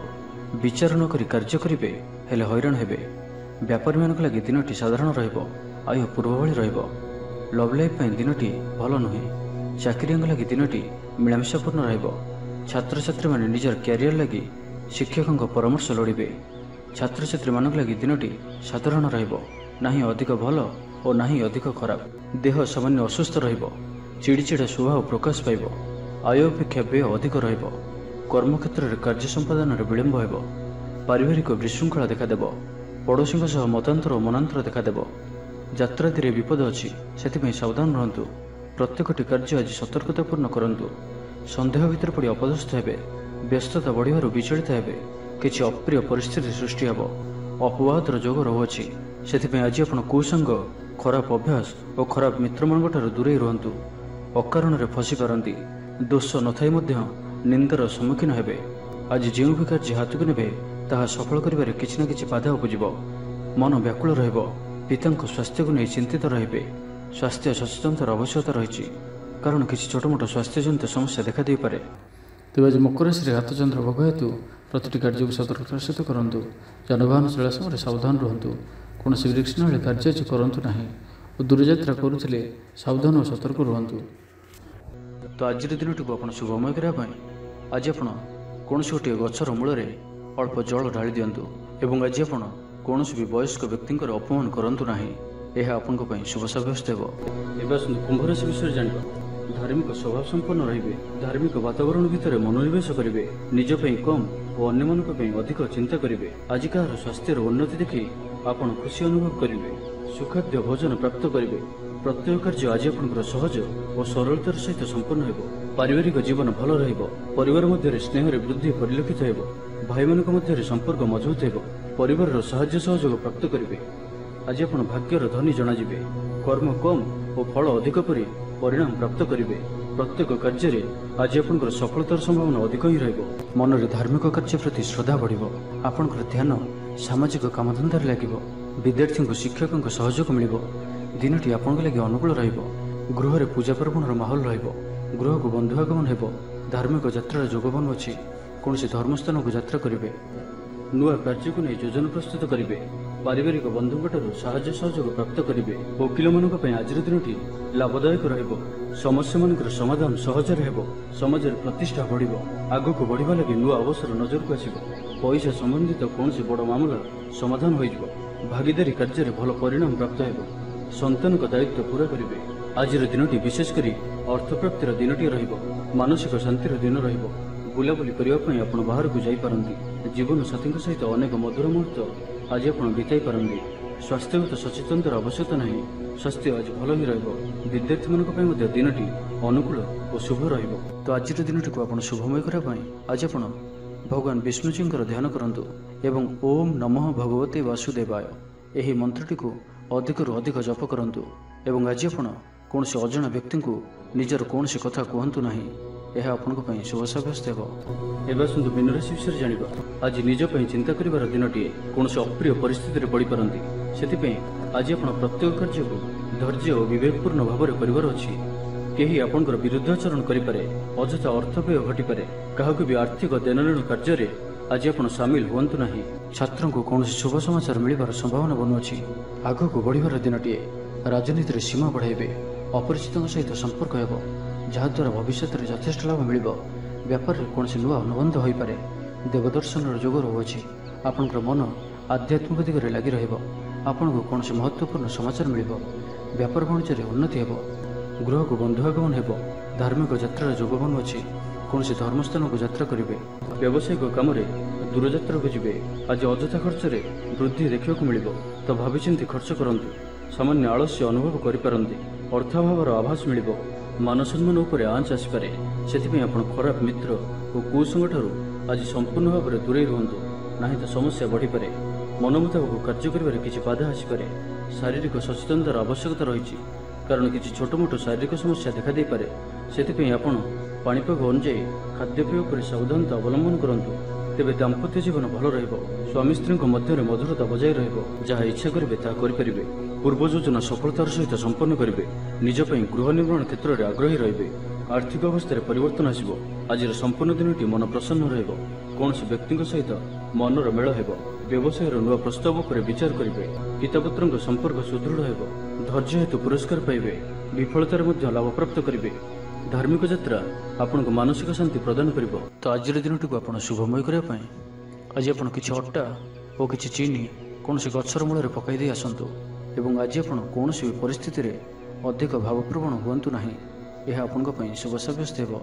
Speaker 1: ବିଚାର ନ କରି କାର୍ଯ୍ୟ କରିବେ ହେଲେ ହଇରାଣ ହେବେ। ବ୍ୟାପାରୀମାନଙ୍କ ଲାଗି ଦିନଟି ସାଧାରଣ ରହିବ ଆୟ ପୂର୍ବ ଭଳି ରହିବ। ଲଭ୍ ଲାଇଫ୍ ପାଇଁ ଦିନଟି ଭଲ ନୁହେଁ। ଚାକିରିଆଙ୍କ ଲାଗି ଦିନଟି ମିଳାମିଶାପୂର୍ଣ୍ଣ ରହିବ। ଛାତ୍ରଛାତ୍ରୀମାନେ ନିଜର କ୍ୟାରିୟର ଲାଗି ଶିକ୍ଷକଙ୍କ ପରାମର୍ଶ ଲୋଡ଼ିବେ। ଛାତ୍ରଛାତ୍ରୀମାନଙ୍କ ଲାଗି ଦିନଟି ସାଧାରଣ ରହିବ। ନାହିଁ ଅଧିକ ଭଲ ଓ ନାହିଁ ଅଧିକ ଖରାପ। ଦେହ ସାମାନ୍ୟ ଅସୁସ୍ଥ ରହିବ। ଚିଡ଼ିଚିଡ଼ା ସ୍ୱଭାବ ପ୍ରକାଶ ପାଇବ। ଆୟ ଅପେକ୍ଷା ବ୍ୟୟ ଅଧିକ ରହିବ। କର୍ମକ୍ଷେତ୍ରରେ କାର୍ଯ୍ୟ ସମ୍ପାଦନରେ ବିଳମ୍ବ ହେବ। ପାରିବାରିକ ବିଶୃଙ୍ଖଳା ଦେଖାଦେବ। ପଡ଼ୋଶୀଙ୍କ ସହ ମତାନ୍ତର ଓ ମନାନ୍ତର ଦେଖାଦେବ। ଯାତ୍ରାଦିରେ ବିପଦ ଅଛି ସେଥିପାଇଁ ସାବଧାନ ରୁହନ୍ତୁ। ପ୍ରତ୍ୟେକଟି କାର୍ଯ୍ୟ ଆଜି ସତର୍କତାପୂର୍ଣ୍ଣ କରନ୍ତୁ। ସନ୍ଦେହ ଭିତରେ ପଡ଼ି ଅପଦସ୍ଥ ହେବେ। ବ୍ୟସ୍ତତା ବଢ଼ିବାରୁ ବିଚଳିତ ହେବେ। କିଛି ଅପ୍ରିୟ ପରିସ୍ଥିତି ସୃଷ୍ଟି ହେବ। ଅପବାଦର ଯୋଗ ରହୁଅଛି। ସେଥିପାଇଁ ଆଜି ଆପଣ କୁସଙ୍ଗ ଖରାପ ଅଭ୍ୟାସ ଓ ଖରାପ ମିତ୍ରମାନଙ୍କଠାରୁ ଦୂରେଇ ରୁହନ୍ତୁ। ଅକାରଣରେ ଫସି ପାରନ୍ତି। ଦୋଷ ନଥାଇ ମଧ୍ୟ ନିନ୍ଦାର ସମ୍ମୁଖୀନ ହେବେ। ଆଜି ଯେଉଁ ବି କାର୍ଯ୍ୟ ହାତକୁ ନେବେ ତାହା ସଫଳ କରିବାରେ କିଛି ନା କିଛି ବାଧା ଉପୁଜିବ। ମନ ବ୍ୟାକୁଳ ରହିବ ପିତାଙ୍କ ସ୍ୱାସ୍ଥ୍ୟକୁ ନେଇ ଚିନ୍ତିତ ରହିବେ। ସ୍ୱାସ୍ଥ୍ୟ ସଚେତନତାର ଆବଶ୍ୟକତା ରହିଛି କାରଣ କିଛି ଛୋଟମୋଟ ସ୍ୱାସ୍ଥ୍ୟଜନିତ ସମସ୍ୟା ଦେଖାଦେଇପାରେ ତେବେ ଆଜି ମକର ରାଶିରେ ହାତଚନ୍ଦ୍ର ଭୋଗ ହେତୁ ପ୍ରତିଟି କାର୍ଯ୍ୟକୁ ସତର୍କତାର ସହିତ କରନ୍ତୁ। ଯାନବାହନ ଚଳାଇବା ସମୟରେ ସାବଧାନ ରୁହନ୍ତୁ। କୌଣସି ରିକ୍ସ ନହେଲେ କାର୍ଯ୍ୟ କରନ୍ତୁ ନାହିଁ। ଓ ଦୂରଯାତ୍ରା କରୁଥିଲେ ସାବଧାନ ଓ ସତର୍କ ରୁହନ୍ତୁ। ତ ଆଜିର ଦିନଟିକୁ ଆପଣ ଶୁଭମୟ କରିବା ପାଇଁ ଆଜି ଆପଣ କୌଣସି ଗୋଟିଏ ଗଛର ମୂଳରେ ଅଳ୍ପ ଜଳ ଢାଳି ଦିଅନ୍ତୁ ଏବଂ ଆଜି ଆପଣ କୌଣସି ବି ବୟସ୍କ ବ୍ୟକ୍ତିଙ୍କର ଅପମାନ କରନ୍ତୁ ନାହିଁ। ଏହା ଆପଣଙ୍କ ପାଇଁ ଶୁଭ ସାବ୍ୟସ୍ତ ହେବ। ଏବେ ଆସନ୍ତୁ କୁମ୍ଭ ରାଶି ବିଷୟରେ ଜାଣିବା। ଧାର୍ମିକ ସ୍ୱଭାବ ସମ୍ପନ୍ନ ରହିବେ। ଧାର୍ମିକ ବାତାବରଣ ଭିତରେ ମନୋନିବେଶ କରିବେ। ନିଜ ପାଇଁ କମ୍ ଓ ଅନ୍ୟମାନଙ୍କ ପାଇଁ ଅଧିକ ଚିନ୍ତା କରିବେ। ଆଜି କାହାର ସ୍ୱାସ୍ଥ୍ୟର ଉନ୍ନତି ଦେଖି ଆପଣ ଖୁସି ଅନୁଭବ କରିବେ। ସୁଖାଦ୍ୟ ଭୋଜନ ପ୍ରାପ୍ତ କରିବେ। ପ୍ରତ୍ୟେକ କାର୍ଯ୍ୟ ଆଜି ଆପଣଙ୍କର ସହଜ ଓ ସରଳତାର ସହିତ ସମ୍ପନ୍ନ ହେବ। ପାରିବାରିକ ଜୀବନ ଭଲ ରହିବ। ପରିବାର ମଧ୍ୟରେ ସ୍ନେହରେ ବୃଦ୍ଧି ପରିଲକ୍ଷିତ ହେବ। ଭାଇମାନଙ୍କ ମଧ୍ୟରେ ସମ୍ପର୍କ ମଜବୁତ ହେବ। ପରିବାରର ସାହାଯ୍ୟ ସହଯୋଗ ପ୍ରାପ୍ତ କରିବେ। ଆଜି ଆପଣ ଭାଗ୍ୟର ଧନୀ ଜଣାଯିବେ। କର୍ମ କମ୍ ଓ ଫଳ ଅଧିକ ପରି ପରିଣାମ ପ୍ରାପ୍ତ କରିବେ। ପ୍ରତ୍ୟେକ କାର୍ଯ୍ୟରେ ଆଜି ଆପଣଙ୍କର ସଫଳତାର ସମ୍ଭାବନା ଅଧିକ ହିଁ ରହିବ। ମନରେ ଧାର୍ମିକ କାର୍ଯ୍ୟ ପ୍ରତି ଶ୍ରଦ୍ଧା ବଢ଼ିବ। ଆପଣଙ୍କର ଧ୍ୟାନ ସାମାଜିକ କାମଧନ୍ଦାରେ ଲାଗିବ। ବିଦ୍ୟାର୍ଥୀଙ୍କୁ ଶିକ୍ଷକଙ୍କ ସହଯୋଗ ମିଳିବ। ଦିନଟି ଆପଣଙ୍କ ଲାଗି ଅନୁକୂଳ ରହିବ। ଗୃହରେ ପୂଜା ପାର୍ବଣର ମାହୋଲ ରହିବ। ଗୃହକୁ ବନ୍ଧୁ ଆଗମନ ହେବ। ଧାର୍ମିକ ଯାତ୍ରାର ଯୋଗବନ ଅଛି। କୌଣସି ଧର୍ମସ୍ଥାନକୁ ଯାତ୍ରା କରିବେ। ନୂଆ କାର୍ଯ୍ୟକୁ ନେଇ ଯୋଜନା ପ୍ରସ୍ତୁତ କରିବେ। ପାରିବାରିକ ବନ୍ଧୁଙ୍କଠାରୁ ସାହାଯ୍ୟ ସହଯୋଗ ପ୍ରାପ୍ତ କରିବେ। ଓକିଲମାନଙ୍କ ପାଇଁ ଆଜିର ଦିନଟି ଲାଭଦାୟକ ରହିବ। ସମସ୍ୟାମାନଙ୍କର ସମାଧାନ ସହଜରେ ହେବ। ସମାଜରେ ପ୍ରତିଷ୍ଠା ବଢ଼ିବ। ଆଗକୁ ବଢ଼ିବା ଲାଗି ନୂଆ ଅବସର ନଜରକୁ ଆସିବ। ପଇସା ସମ୍ବନ୍ଧିତ କୌଣସି ବଡ଼ ମାମଲା ସମାଧାନ ହୋଇଯିବ। ଭାଗିଦାରୀ କାର୍ଯ୍ୟରେ ଭଲ ପରିଣାମ ପ୍ରାପ୍ତ ହେବ। ସନ୍ତାନଙ୍କ ଦାୟିତ୍ୱ ପୂରା କରିବେ। ଆଜିର ଦିନଟି ବିଶେଷ କରି ଅର୍ଥପ୍ରାପ୍ତିର ଦିନଟିଏ ରହିବ ମାନସିକ ଶାନ୍ତିର ଦିନ ରହିବ। ବୁଲାବୁଲି କରିବା ପାଇଁ ଆପଣ ବାହାରକୁ ଯାଇପାରନ୍ତି। ଜୀବନ ସାଥୀଙ୍କ ସହିତ ଅନେକ ମଧୁର ମୁହୂର୍ତ୍ତ ଆଜି ଆପଣ ବିତାଇ ପାରନ୍ତି। ସ୍ୱାସ୍ଥ୍ୟଗତ ସଚେତନତାର ଆବଶ୍ୟକତା ନାହିଁ। ସ୍ୱାସ୍ଥ୍ୟ ଆଜି ଭଲ ହିଁ ରହିବ। ବିଦ୍ୟାର୍ଥୀମାନଙ୍କ ପାଇଁ ମଧ୍ୟ ଦିନଟି ଅନୁକୂଳ ଓ ଶୁଭ ରହିବ। ତ ଆଜିର ଦିନଟିକୁ ଆପଣ ଶୁଭମୟ କରିବା ପାଇଁ ଆଜି ଆପଣ ଭଗବାନ ବିଷ୍ଣୁଜୀଙ୍କର ଧ୍ୟାନ କରନ୍ତୁ ଏବଂ ଓମ୍ ନମଃ ଭଗବତେ ବାସୁଦେବାୟ। ଏହି ମନ୍ତ୍ରଟିକୁ ଅଧିକରୁ ଅଧିକ ଜପ କରନ୍ତୁ ଏବଂ ଆଜି ଆପଣ କୌଣସି ଅଜଣା ବ୍ୟକ୍ତିଙ୍କୁ ନିଜର କୌଣସି କଥା କୁହନ୍ତୁ ନାହିଁ। ଏହା ଆପଣଙ୍କ ପାଇଁ ଶୁଭ ସାବ୍ୟସ୍ତ ହେବ। ଏବେ ଆସନ୍ତୁ ମୀନରାଶି ବିଷୟରେ ଜାଣିବା। ଆଜି ନିଜ ପାଇଁ ଚିନ୍ତା କରିବାର ଦିନଟିଏ କୌଣସି ଅପ୍ରିୟ ପରିସ୍ଥିତିରେ ପଡ଼ିପାରନ୍ତି। ସେଥିପାଇଁ ଆଜି ଆପଣ ପ୍ରତ୍ୟେକ କାର୍ଯ୍ୟକୁ ଧୈର୍ଯ୍ୟ ଓ ବିବେକପୂର୍ଣ୍ଣ ଭାବରେ କରିବାର ଅଛି। କେହି ଆପଣଙ୍କର ବିରୁଦ୍ଧାଚରଣ କରିପାରେ ଅଯଥା ଅର୍ଥ ବ୍ୟୟ ଘଟିପାରେ କାହାକୁ ବି ଆର୍ଥିକ ଦେଣନେଣ କାର୍ଯ୍ୟରେ ଆଜି ଆପଣ ସାମିଲ ହୁଅନ୍ତୁ ନାହିଁ। ଛାତ୍ରଙ୍କୁ କୌଣସି ଶୁଭ ସମାଚାର ମିଳିବାର ସମ୍ଭାବନା ବନୁଅଛି। ଆଗକୁ ବଢ଼ିବାର ଦିନଟିଏ। ରାଜନୀତିରେ ସୀମା ବଢ଼ାଇବେ। ଅପରିଚିତଙ୍କ ସହିତ ସମ୍ପର୍କ ହେବ। ଯାହାଦ୍ୱାରା ଭବିଷ୍ୟତରେ ଯଥେଷ୍ଟ ଲାଭ ମିଳିବ। ବ୍ୟାପାରରେ କୌଣସି ନୂଆ ଅନୁବନ୍ଧ ହୋଇପାରେ। ଦେବଦର୍ଶନର ଯୋଗ ରହୁଅଛି। ଆପଣଙ୍କର ମନ ଆଧ୍ୟାତ୍ମିକ ଦିଗରେ ଲାଗି ରହିବ। ଆପଣଙ୍କୁ କୌଣସି ମହତ୍ତ୍ୱପୂର୍ଣ୍ଣ ସମାଚାର ମିଳିବ। ବ୍ୟାପାର ବାଣିଜ୍ୟରେ ଉନ୍ନତି ହେବ। ଗୃହକୁ ବନ୍ଧୁ ଆଗମନ ହେବ। ଧାର୍ମିକ ଯାତ୍ରାର ଯୋଗବନ ଅଛି କୌଣସି ଧର୍ମସ୍ଥାନକୁ ଯାତ୍ରା କରିବେ ବ୍ୟବସାୟିକ କାମରେ ଦୂରଯାତ୍ରାକୁ ଯିବେ ଆଜି ଅଯଥା ଖର୍ଚ୍ଚରେ ବୃଦ୍ଧି ଦେଖିବାକୁ ମିଳିବ ତ ଭାବିଚିନ୍ତି ଖର୍ଚ୍ଚ କରନ୍ତୁ ସାମାନ୍ୟ ଆଳସ୍ୟ ଅନୁଭବ କରିପାରନ୍ତି ଅର୍ଥାଭାବର ଆଭାସ ମିଳିବ ମାନସମ୍ମାନ ଉପରେ ଆଞ୍ଚ ଆସିପାରେ ସେଥିପାଇଁ ଆପଣ ଖରାପ ମିତ୍ର ଓ କୁସଙ୍ଗଠାରୁ ଆଜି ସମ୍ପୂର୍ଣ୍ଣ ଭାବରେ ଦୂରେଇ ରୁହନ୍ତୁ ନାହିଁ ତ ସମସ୍ୟା ବଢ଼ିପାରେ ମନ ମୁତାବକ କାର୍ଯ୍ୟ କରିବାରେ କିଛି ବାଧା ଆସିପାରେ ଶାରୀରିକ ସଚେତନତାର ଆବଶ୍ୟକତା ରହିଛି କାରଣ କିଛି ଛୋଟମୋଟ ଶାରୀରିକ ସମସ୍ୟା ଦେଖାଦେଇପାରେ ସେଥିପାଇଁ ଆପଣ ପାଣିପାଗ ଅନୁଯାୟୀ ଖାଦ୍ୟପେୟ ଉପରେ ସାବଧାନତା ଅବଲମ୍ବନ କରନ୍ତୁ। ତେବେ ଦାମ୍ପତ୍ୟ ଜୀବନ ଭଲ ରହିବ। ସ୍ୱାମୀ ସ୍ତ୍ରୀଙ୍କ ମଧ୍ୟରେ ମଧୁରତା ବଜାୟ ରହିବ। ଯାହା ଇଚ୍ଛା କରିବେ ତାହା କରିପାରିବେ। ପୂର୍ବ ଯୋଜନା ସଫଳତାର ସହିତ ସମ୍ପନ୍ନ କରିବେ। ନିଜ ପାଇଁ ଗୃହ ନିର୍ମାଣ କ୍ଷେତ୍ରରେ ଆଗ୍ରହୀ ରହିବେ। ଆର୍ଥିକ ଅବସ୍ଥାରେ ପରିବର୍ତ୍ତନ ଆସିବ। ଆଜିର ସମ୍ପୂର୍ଣ୍ଣ ଦିନଟି ମନ ପ୍ରସନ୍ନ ରହିବ। କୌଣସି ବ୍ୟକ୍ତିଙ୍କ ସହିତ ମନର ମେଳ ହେବ। ବ୍ୟବସାୟର ନୂଆ ପ୍ରସ୍ତାବ ଉପରେ ବିଚାର କରିବେ। ପିତାପୁତ୍ରଙ୍କ ସମ୍ପର୍କ ସୁଦୃଢ଼ ହେବ। ଧୈର୍ଯ୍ୟ ହେତୁ ପୁରସ୍କାର ପାଇବେ। ବିଫଳତାରେ ମଧ୍ୟ ଲାଭପ୍ରାପ୍ତ କରିବେ। ଧାର୍ମିକ ଯାତ୍ରା ଆପଣଙ୍କୁ ମାନସିକ ଶାନ୍ତି ପ୍ରଦାନ କରିବ। ତ ଆଜିର ଦିନଟିକୁ ଆପଣ ଶୁଭମୟ କରିବା ପାଇଁ ଆଜି ଆପଣ କିଛି ଅଟା ଓ କିଛି ଚିନି କୌଣସି ଗଛର ମୂଳରେ ପକାଇ ଦେଇ ଆସନ୍ତୁ ଏବଂ ଆଜି ଆପଣ କୌଣସି ବି ପରିସ୍ଥିତିରେ ଅଧିକ ଭାବପ୍ରବଣ ହୁଅନ୍ତୁ ନାହିଁ। ଏହା ଆପଣଙ୍କ ପାଇଁ ଶୁଭ ସାବ୍ୟସ୍ତ ହେବ।